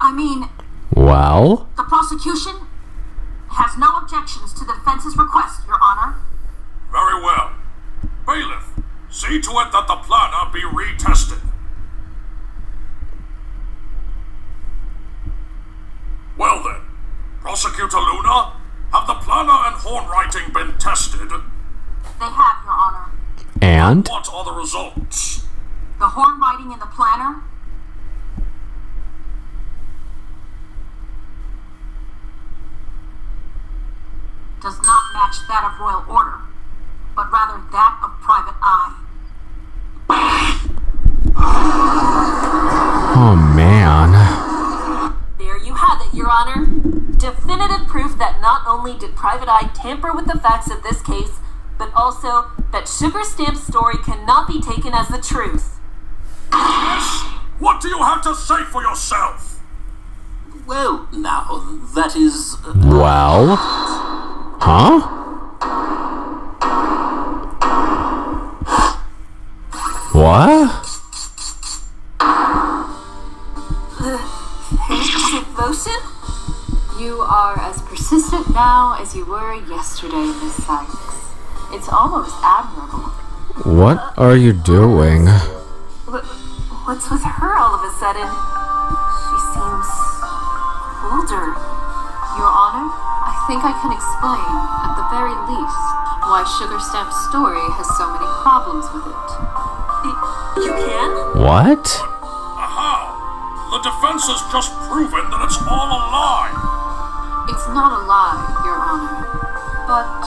I mean, Well, the prosecution has no objections to the defense's request, Your Honor. Very well. Bailiff, see to it that the planner be retested. Well then, Prosecutor Luna, have the planner and horn writing been tested? They have, Your Honor. and What are the results? Writing in the planner does not match that of Royal Order, but rather that of Private Eye. oh man. There you have it, Your Honor. Definitive proof that not only did Private Eye tamper with the facts of this case, but also that Sugar Stamp's story cannot be taken as the truth. Yes? What do you have to say for yourself? Well, now, that is. uh, Well, huh? What? Devotion? You are as persistent now as you were yesterday, Miss Cykes. It's almost admirable. What are you doing? Sugar Stamp's story has so many problems with it. You can? What? How? The defense has just proven that it's all a lie. It's not a lie, Your Honor, but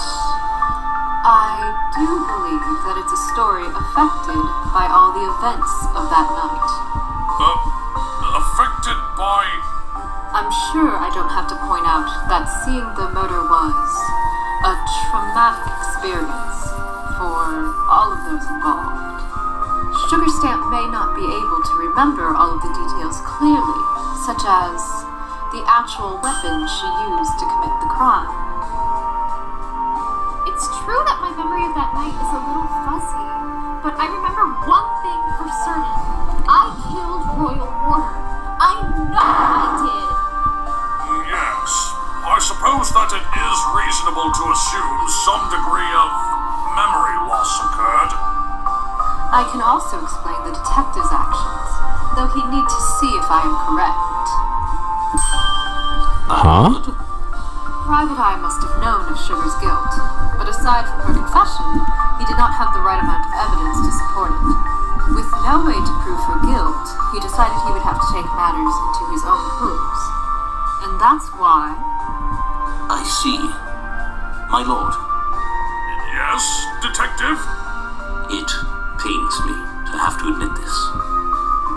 I do believe that it's a story affected by all the events of that night. Uh, affected by. I'm sure I don't have to point out that seeing the murder was a traumatic experience for all of those involved. Sugarstamp may not be able to remember all of the details clearly, such as the actual weapon she used to commit the crime. It's true that my memory of that night is a little fuzzy, but I remember reasonable to assume some degree of memory loss occurred. I can also explain the detective's actions, though he'd need to see if I am correct. Huh? Private Eye must have known of Sugar's guilt, but aside from her confession, he did not have the right amount of evidence to support it. With no way to prove her guilt, he decided he would have to take matters into his own hooves. And that's why. I see. My lord, Yes, Detective? it pains me to have to admit this.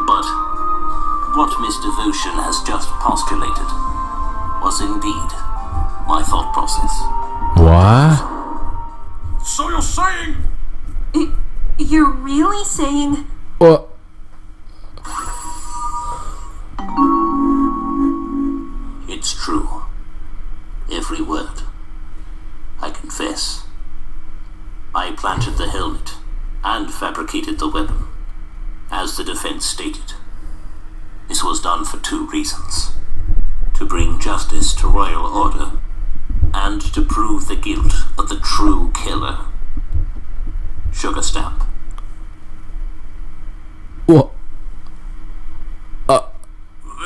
But what Miss Devotion has just postulated was indeed my thought process. What? So you're saying. You're really saying What? Reasons to bring justice to royal order, and to prove the guilt of the true killer. Sugar Stamp. What? Uh,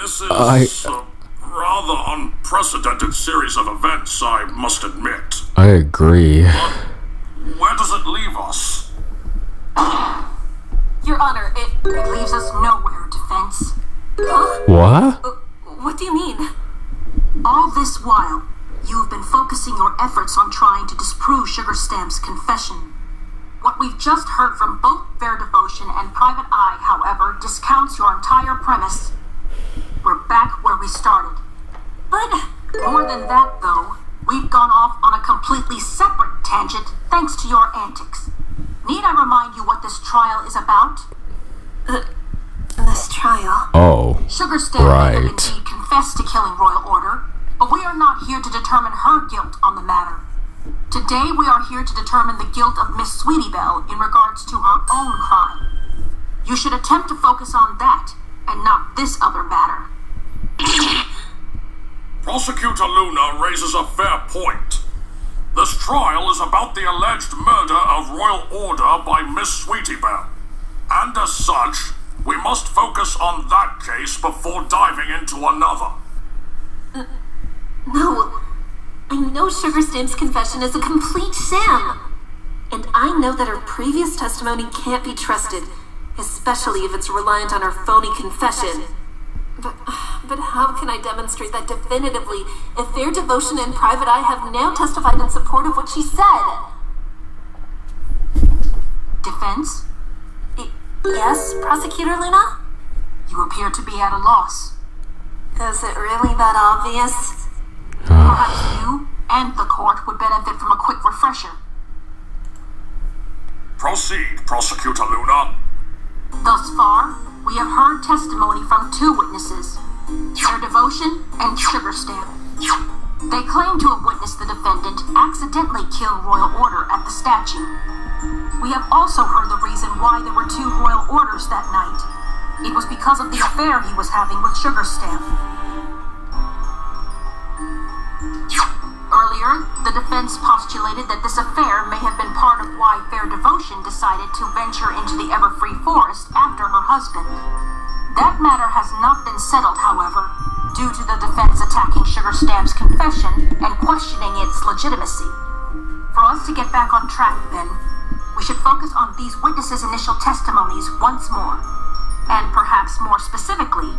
this is I- a rather unprecedented series of events, I must admit. I agree. But Where does it leave us? Your Honor, it, it leaves us nowhere, defense. Huh? What? Uh, What do you mean? All this while, you've been focusing your efforts on trying to disprove Sugar Stamp's confession. What we've just heard from both Fair Devotion and Private Eye, however, discounts your entire premise. We're back where we started. But More than that, though, we've gone off on a completely separate tangent thanks to your antics. Need I remind you what this trial is about? This trial. Oh. Sugar Stamp may have Right. indeed confessed to killing Royal Order, but we are not here to determine her guilt on the matter. Today we are here to determine the guilt of Miss Sweetie Belle in regards to her own crime. You should attempt to focus on that and not this other matter. Prosecutor Luna raises a fair point. This trial is about the alleged murder of Royal Order by Miss Sweetie Belle. And as such, we must focus on that case before diving into another. No. I know Sugar Stamp's confession is a complete sham. And I know that her previous testimony can't be trusted, especially if it's reliant on her phony confession. But, but how can I demonstrate that definitively if Fair Devotion and Private Eye have now testified in support of what she said? Defense? Yes, Prosecutor Luna? You appear to be at a loss. Is it really that obvious? Perhaps you and the court would benefit from a quick refresher. Proceed, Prosecutor Luna. Thus far, we have heard testimony from two witnesses, Fair Devotion and Sugar Stamp. They claim to have witnessed the defendant accidentally kill Royal Order at the statue. We have also heard the reason why there were two Royal Orders that night. It was because of the affair he was having with Sugar Stamp. Earlier, the defense postulated that this affair may have been part of why Fair Devotion decided to venture into the Everfree Forest after her husband. That matter has not been settled, however, due to the defense attacking Sugar Stamp's confession and questioning its legitimacy. For us to get back on track, then, we should focus on these witnesses' initial testimonies once more. And perhaps more specifically,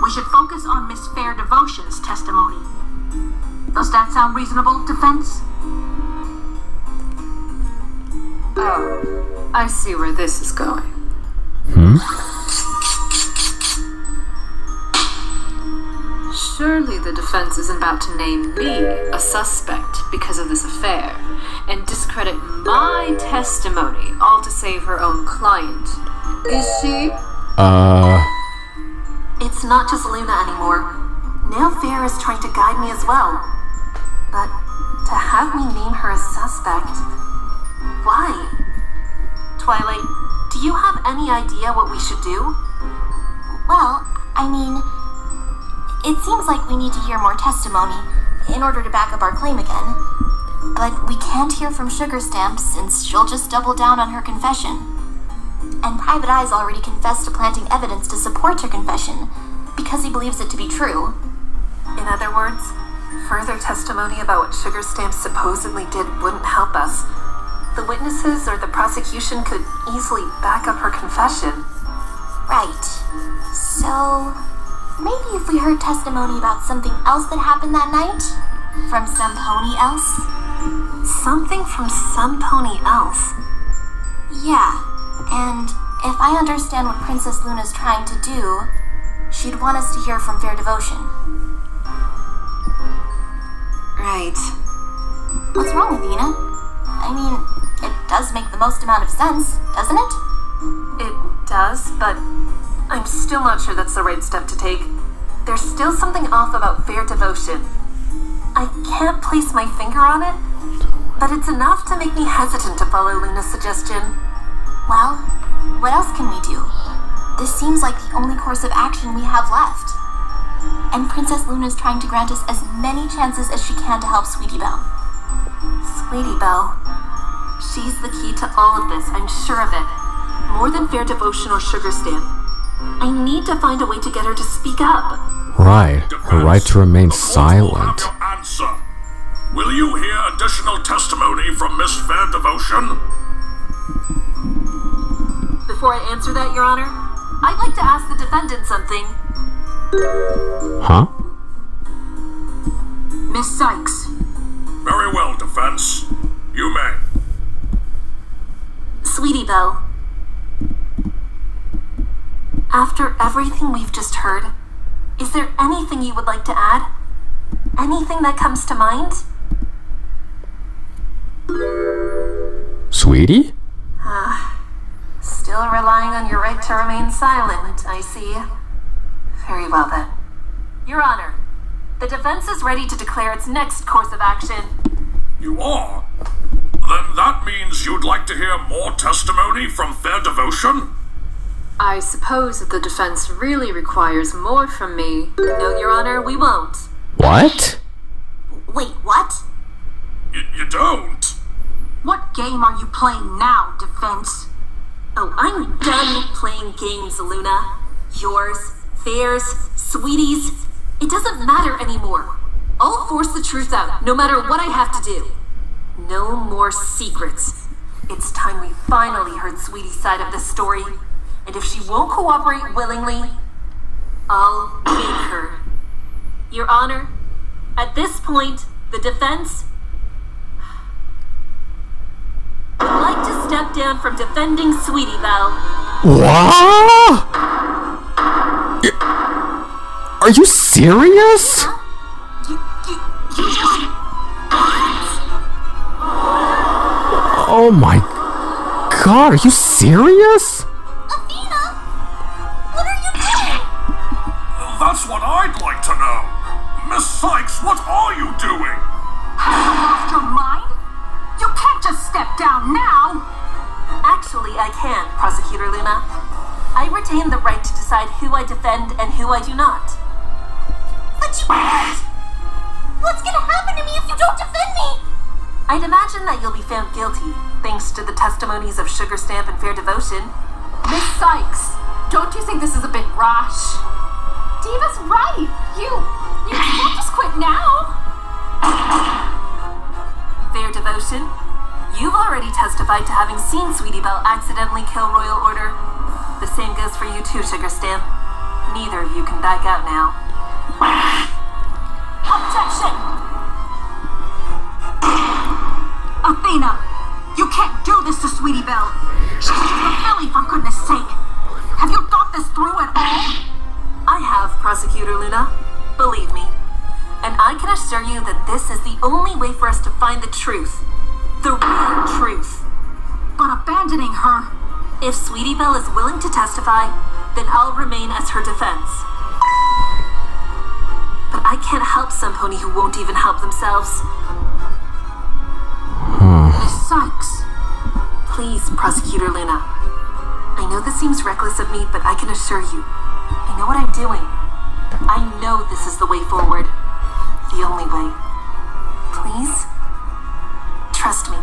we should focus on Miss Fair Devotion's testimony. Does that sound reasonable, defense? Oh, I see where this is going. Hmm? Surely the defense isn't about to name me a suspect because of this affair and discredit my testimony all to save her own client. Is she? Uh, It's not just Luna anymore. Now Fair is trying to guide me as well. But to have me name her a suspect. Why? Twilight, do you have any idea what we should do? Well, I mean, it seems like we need to hear more testimony in order to back up our claim again. But we can't hear from Sugar Stamp since she'll just double down on her confession. And Private Eyes already confessed to planting evidence to support her confession because he believes it to be true. In other words, further testimony about what Sugar Stamp supposedly did wouldn't help us. The witnesses or the prosecution could easily back up her confession. Right. So, maybe if we heard testimony about something else that happened that night? From some pony else? Something from some pony else. Yeah, and if I understand what Princess Luna's trying to do, she'd want us to hear from Fair Devotion. Right. What's wrong, with Athena? I mean, it does make the most amount of sense, doesn't it? It does, but I'm still not sure that's the right step to take. There's still something off about fair devotion. I can't place my finger on it, but it's enough to make me hesitant to follow Luna's suggestion. Well, what else can we do? This seems like the only course of action we have left. And Princess Luna's trying to grant us as many chances as she can to help Sweetie Belle. Sweetie Belle. She's the key to all of this, I'm sure of it. More than fair devotion or sugar stamp. I need to find a way to get her to speak up. right. Her right to remain The court will have silent. your answer. Will you hear additional testimony from Miss Fair Devotion? Before I answer that, Your Honor, I'd like to ask the defendant something. Huh? Miss Cykes, Very well, defense. You may. Sweetie Belle. After everything we've just heard, is there anything you would like to add? Anything that comes to mind? Sweetie? Ah. Still relying on your right to remain silent, I see. Very well then. Your Honor, the defense is ready to declare its next course of action. You are? Then that means you'd like to hear more testimony from Fair Devotion? I suppose that the defense really requires more from me. No, Your Honor, we won't. What? Wait, what? Y- you don't? what game are you playing now, defense? Oh, I'm done playing games, Luna. Yours, theirs, sweeties. It doesn't matter anymore. I'll force the truth out, no matter what I have to do. No more secrets. It's time we finally heard Sweetie's side of the story. And if she won't cooperate willingly, I'll make her. Your Honor, at this point, the defense would like to step down from defending Sweetie Belle. What? Are you serious? Oh my god, are you serious? That's what I'd like to know. Miss Cykes, what are you doing? Lost your mind? You can't just step down now! Actually, I can, Prosecutor Luna. I retain the right to decide who I defend and who I do not. But you can't! What's gonna happen to me if you don't defend me? I'd imagine that you'll be found guilty, thanks to the testimonies of Sugar Stamp and Fair Devotion. Miss Cykes, don't you think this is a bit rash? Diva's right. You, you can't just quit now. Fair Devotion, you've already testified to having seen Sweetie Belle accidentally kill Royal Order. The same goes for you too, Sugar Stamp. Neither of you can back out now. Objection! Athena, you can't do this to Sweetie Belle. She's filly, for goodness sake. Have you thought this through at all? I have, Prosecutor Luna. Believe me, And I can assure you that this is the only way for us to find the truth. The real truth. But abandoning her. If Sweetie Belle is willing to testify, then I'll remain as her defense. But I can't help some pony who won't even help themselves. Hmm. Miss Cykes. Please, Prosecutor Luna. I know this seems reckless of me, but I can assure you, I know what I'm doing. I know this is the way forward. The only way. Please? Trust me.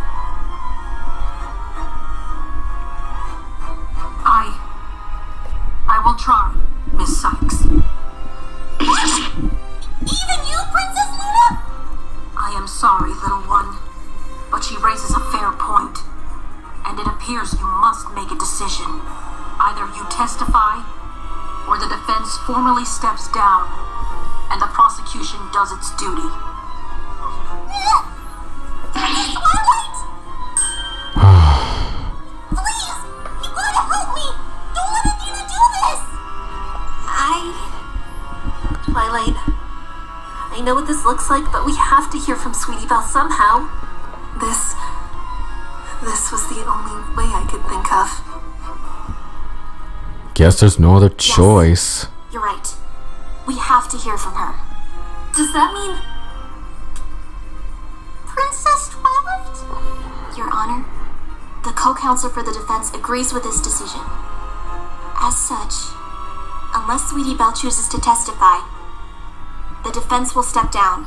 I. I will try, Miss Cykes. Even you, Princess Luna? I am sorry, little one, but she raises a fair point, and it appears you must make a decision. You testify, or the defense formally steps down, and the prosecution does its duty. Twilight. I know what this looks like, but we have to hear from Sweetie Belle somehow. This. This was the only way I could think of. Guess there's no other choice. You're right. We have to hear from her. Does that mean. Princess Twilight? Your Honor, the co-counsel for the defense agrees with this decision. As such, unless Sweetie Belle chooses to testify, the defense will step down.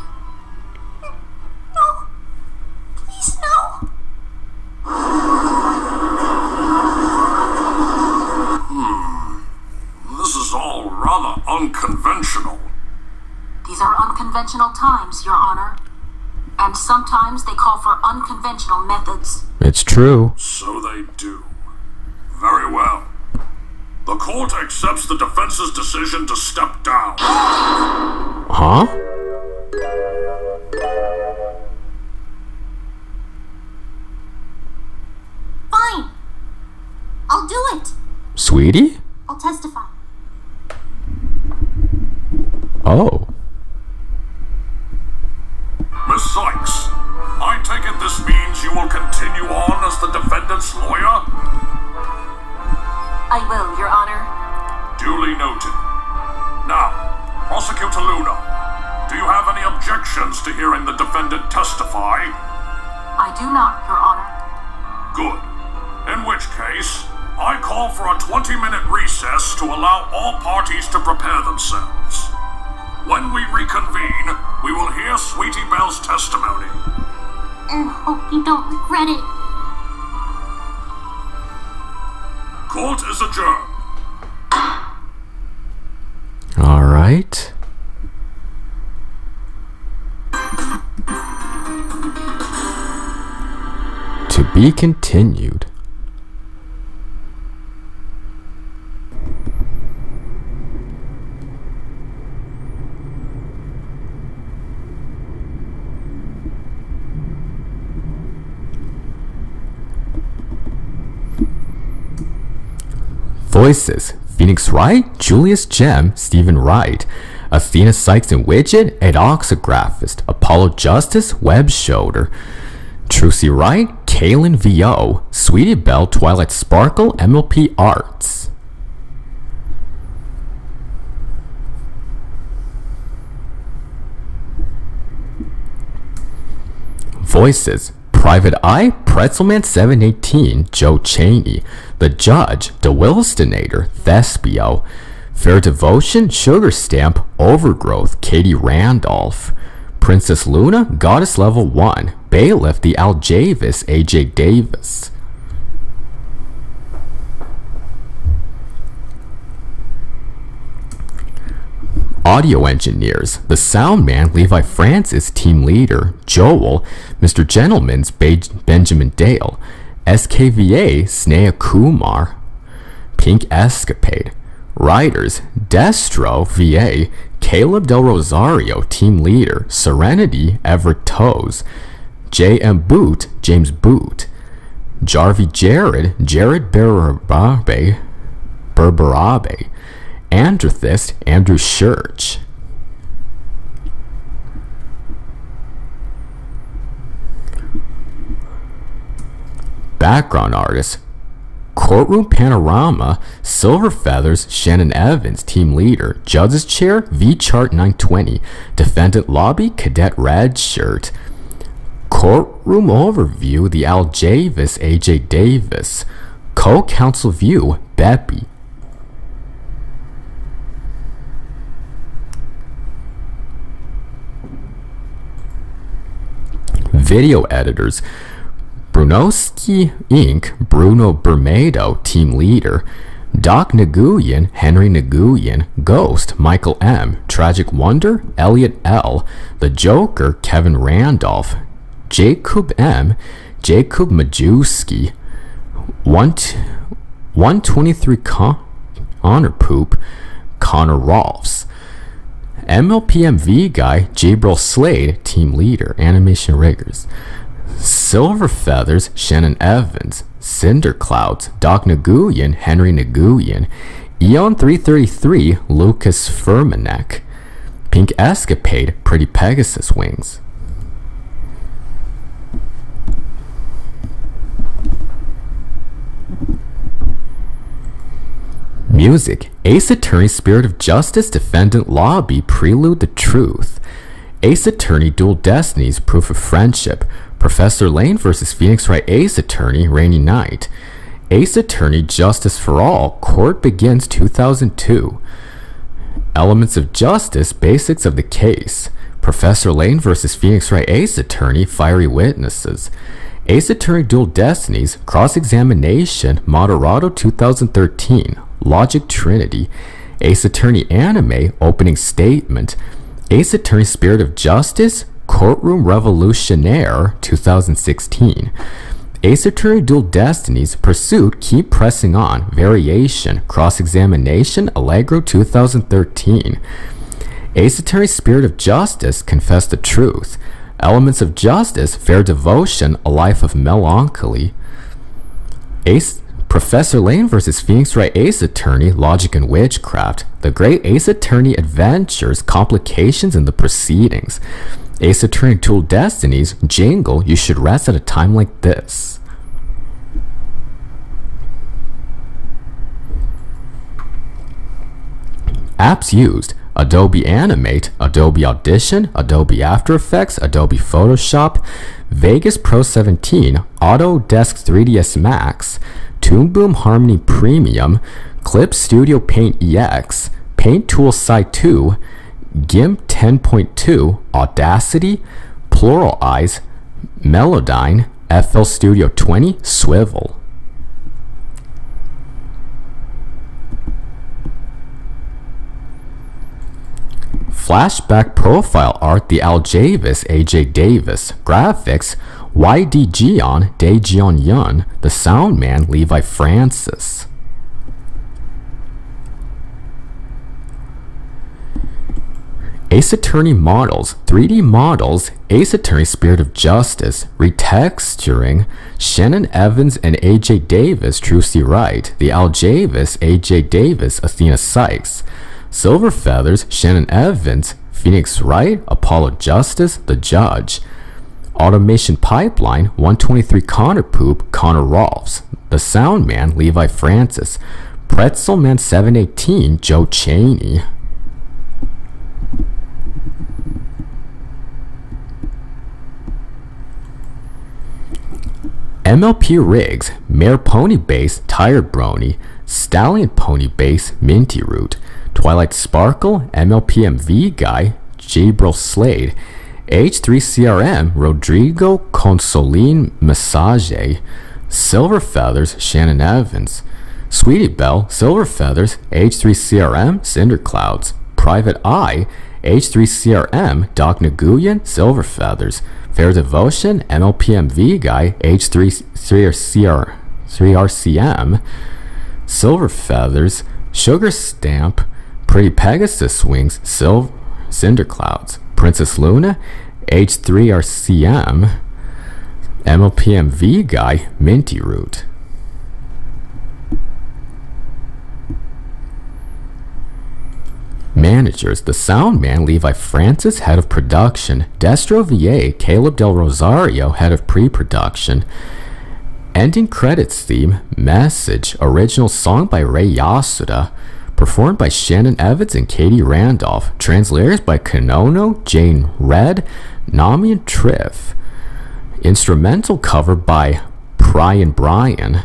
True. So they do. Very well. The court accepts the defense's decision to step down. Huh? Fine. I'll do it. Sweetie? I'll testify. Oh. Continued. Voices. Phoenix Wright, Julius Gem, Stephen Wright, Athena Cykes and Widget, Ed Oxographist, Apollo Justice, Web Shoulder, Trucy Wright, Kaylin VO, Sweetie Belle, Twilight Sparkle, MLP Arts. Voices. Private Eye, Pretzelman 718, Joe Cheney, The Judge, The Wilstonator, Thespio, Fair Devotion, Sugar Stamp, Overgrowth, Katie Randolph, Princess Luna, Goddess Level 1, Bailiff, The Al Aljavis, AJ Davis. Audio engineers, the sound man Levi Francis, team leader, Joel, Mr. Gentleman's Be- Benjamin Dale, SKVA Sneha Kumar, Pink Escapade, writers Destro VA, Caleb Del Rosario, team leader, Serenity, Everett Toes, J.M. Boot, James Boot, Jarvie Jared, Jared Berberabe, Berberabe, Andrethist, Andrew Church. Background artist, Courtroom Panorama, Silver Feathers, Shannon Evans, Team Leader, Judge's Chair, V Chart 920, Defendant Lobby, Cadet Red Shirt, Courtroom Overview, The Al Javis, AJ Davis, Co Counsel View, Beppy. Video editors Brunowski Inc., Bruno Bermedo, team leader, Doc Nguyen, Henry Nguyen, Ghost, Michael M., Tragic Wonder, Elliot L., The Joker, Kevin Randolph, Jacob M., Jacob Majewski, 123 Con- Honor Poop, Connor Rolfs, MLPMV guy, Jabril Slade, team leader, animation riggers. Silver Feathers, Shannon Evans, Cinder Clouds, Doc Nguyen, Henry Nguyen, Eon 333, Lucas Furmanek, Pink Escapade, Pretty Pegasus Wings. Music Ace Attorney Spirit of Justice Defendant Lobby Prelude the Truth. Ace Attorney Dual Destinies Proof of Friendship. Professor Layton vs. Phoenix Wright Ace Attorney Rainy Night. Ace Attorney Justice for All Court Begins 2002. Elements of Justice Basics of the Case. Professor Layton vs. Phoenix Wright Ace Attorney Fiery Witnesses. Ace Attorney Dual Destinies Cross Examination Moderato 2013. Logic Trinity. Ace Attorney Anime Opening Statement. Ace Attorney Spirit of Justice Courtroom Revolutionaire 2016. Ace Attorney Dual Destinies Pursuit Keep Pressing On Variation Cross Examination Allegro 2013. Ace Attorney Spirit of Justice Confess the Truth. Elements of Justice Fair Devotion A Life of Melancholy. Ace Professor Layton vs. Phoenix Wright Ace Attorney, Logic and Witchcraft, The Great Ace Attorney Adventures, Complications in the Proceedings, Ace Attorney Dual Destinies, Jingle, You Should Rest at a Time Like This. Apps used Adobe Animate, Adobe Audition, Adobe After Effects, Adobe Photoshop, Vegas Pro 17, Autodesk 3ds Max, Toon Boom Harmony Premium, Clip Studio Paint EX, Paint Tool SAI 2, GIMP 10.2, Audacity, Plural Eyes, Melodyne, FL Studio 20, Swivel. Flashback profile art The Al Javis AJ Davis Graphics YD Gion Daejeon Yun The Sound Man Levi Francis Ace Attorney Models 3D Models Ace Attorney Spirit of Justice Retexturing Shannon Evans and AJ Davis Trucy Wright The Al Javis AJ Davis Athena Cykes Silver Feathers, Shannon Evans, Phoenix Wright, Apollo Justice, The Judge. Automation Pipeline, 123 Connor Poop, Connor Rolfs. The Sound Man, Levi Francis. Pretzel Man 718, Joe Cheney. MLP Rigs, Mare Pony Base, Tired Brony, Stallion Pony Base, Minty Root. Twilight Sparkle, MLPMV Guy, Jabril Slade, H3CRM, Rodrigo Consolin Massage, Silver Feathers, Shannon Evans, Sweetie Belle, Silver Feathers, H3CRM, Cinder Clouds, Private Eye, H3CRM, Doc Nguyen, Silver Feathers, Fair Devotion, MLPMV Guy, H3CR, 3RCM, Silver Feathers, Sugar Stamp, Pretty Pegasus Wings, Silver, Cinder Clouds, Princess Luna, H3RCM, MLPMV Guy, Minty Root. Managers The Sound Man, Levi Francis, Head of Production, Destro VA, Caleb Del Rosario, Head of Pre Production, Ending credits theme, Message, original song by Ray Yasuda, performed by Shannon Evans and Katie Randolph, translators by Kanono, Jane Red, Nami and Triff. Instrumental cover by Brian Bryan.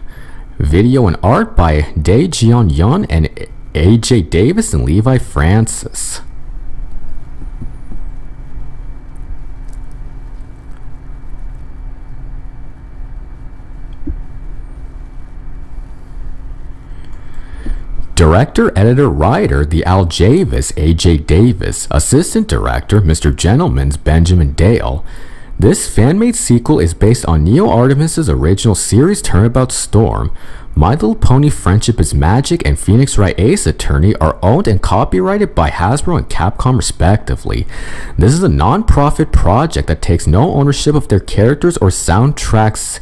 Video and art by Dae Jeon and AJ Davis and Levi Francis. Director, editor, writer, the Al Javis, AJ Davis, assistant director, Mr. Gentleman's Benjamin Dale. This fan-made sequel is based on Neo Artemis's original series Turnabout Storm. My Little Pony Friendship is Magic and Phoenix Wright Ace Attorney are owned and copyrighted by Hasbro and Capcom respectively. This is a non-profit project that takes no ownership of their characters or soundtracks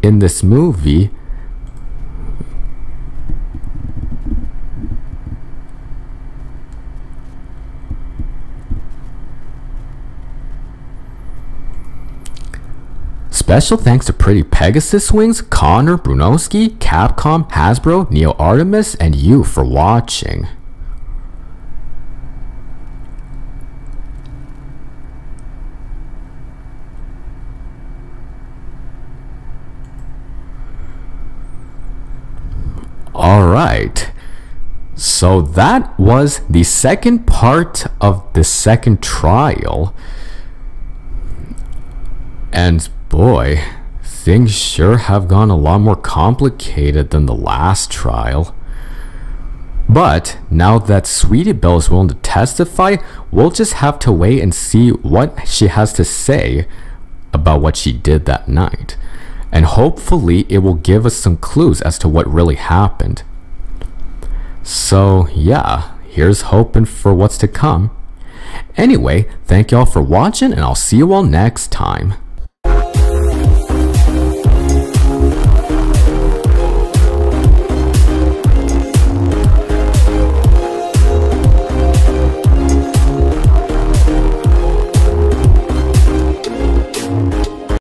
in this movie. Special thanks to Pretty Pegasus Wings, Connor, Brunowski, Capcom, Hasbro, Neo Artemis, and you for watching. Alright, so that was the second part of the second trial. And boy, things sure have gone a lot more complicated than the last trial. But now that Sweetie Belle is willing to testify, we'll just have to wait and see what she has to say about what she did that night. And hopefully, it will give us some clues as to what really happened. So, yeah, here's hoping for what's to come. Anyway, thank y'all for watching, and I'll see you all next time.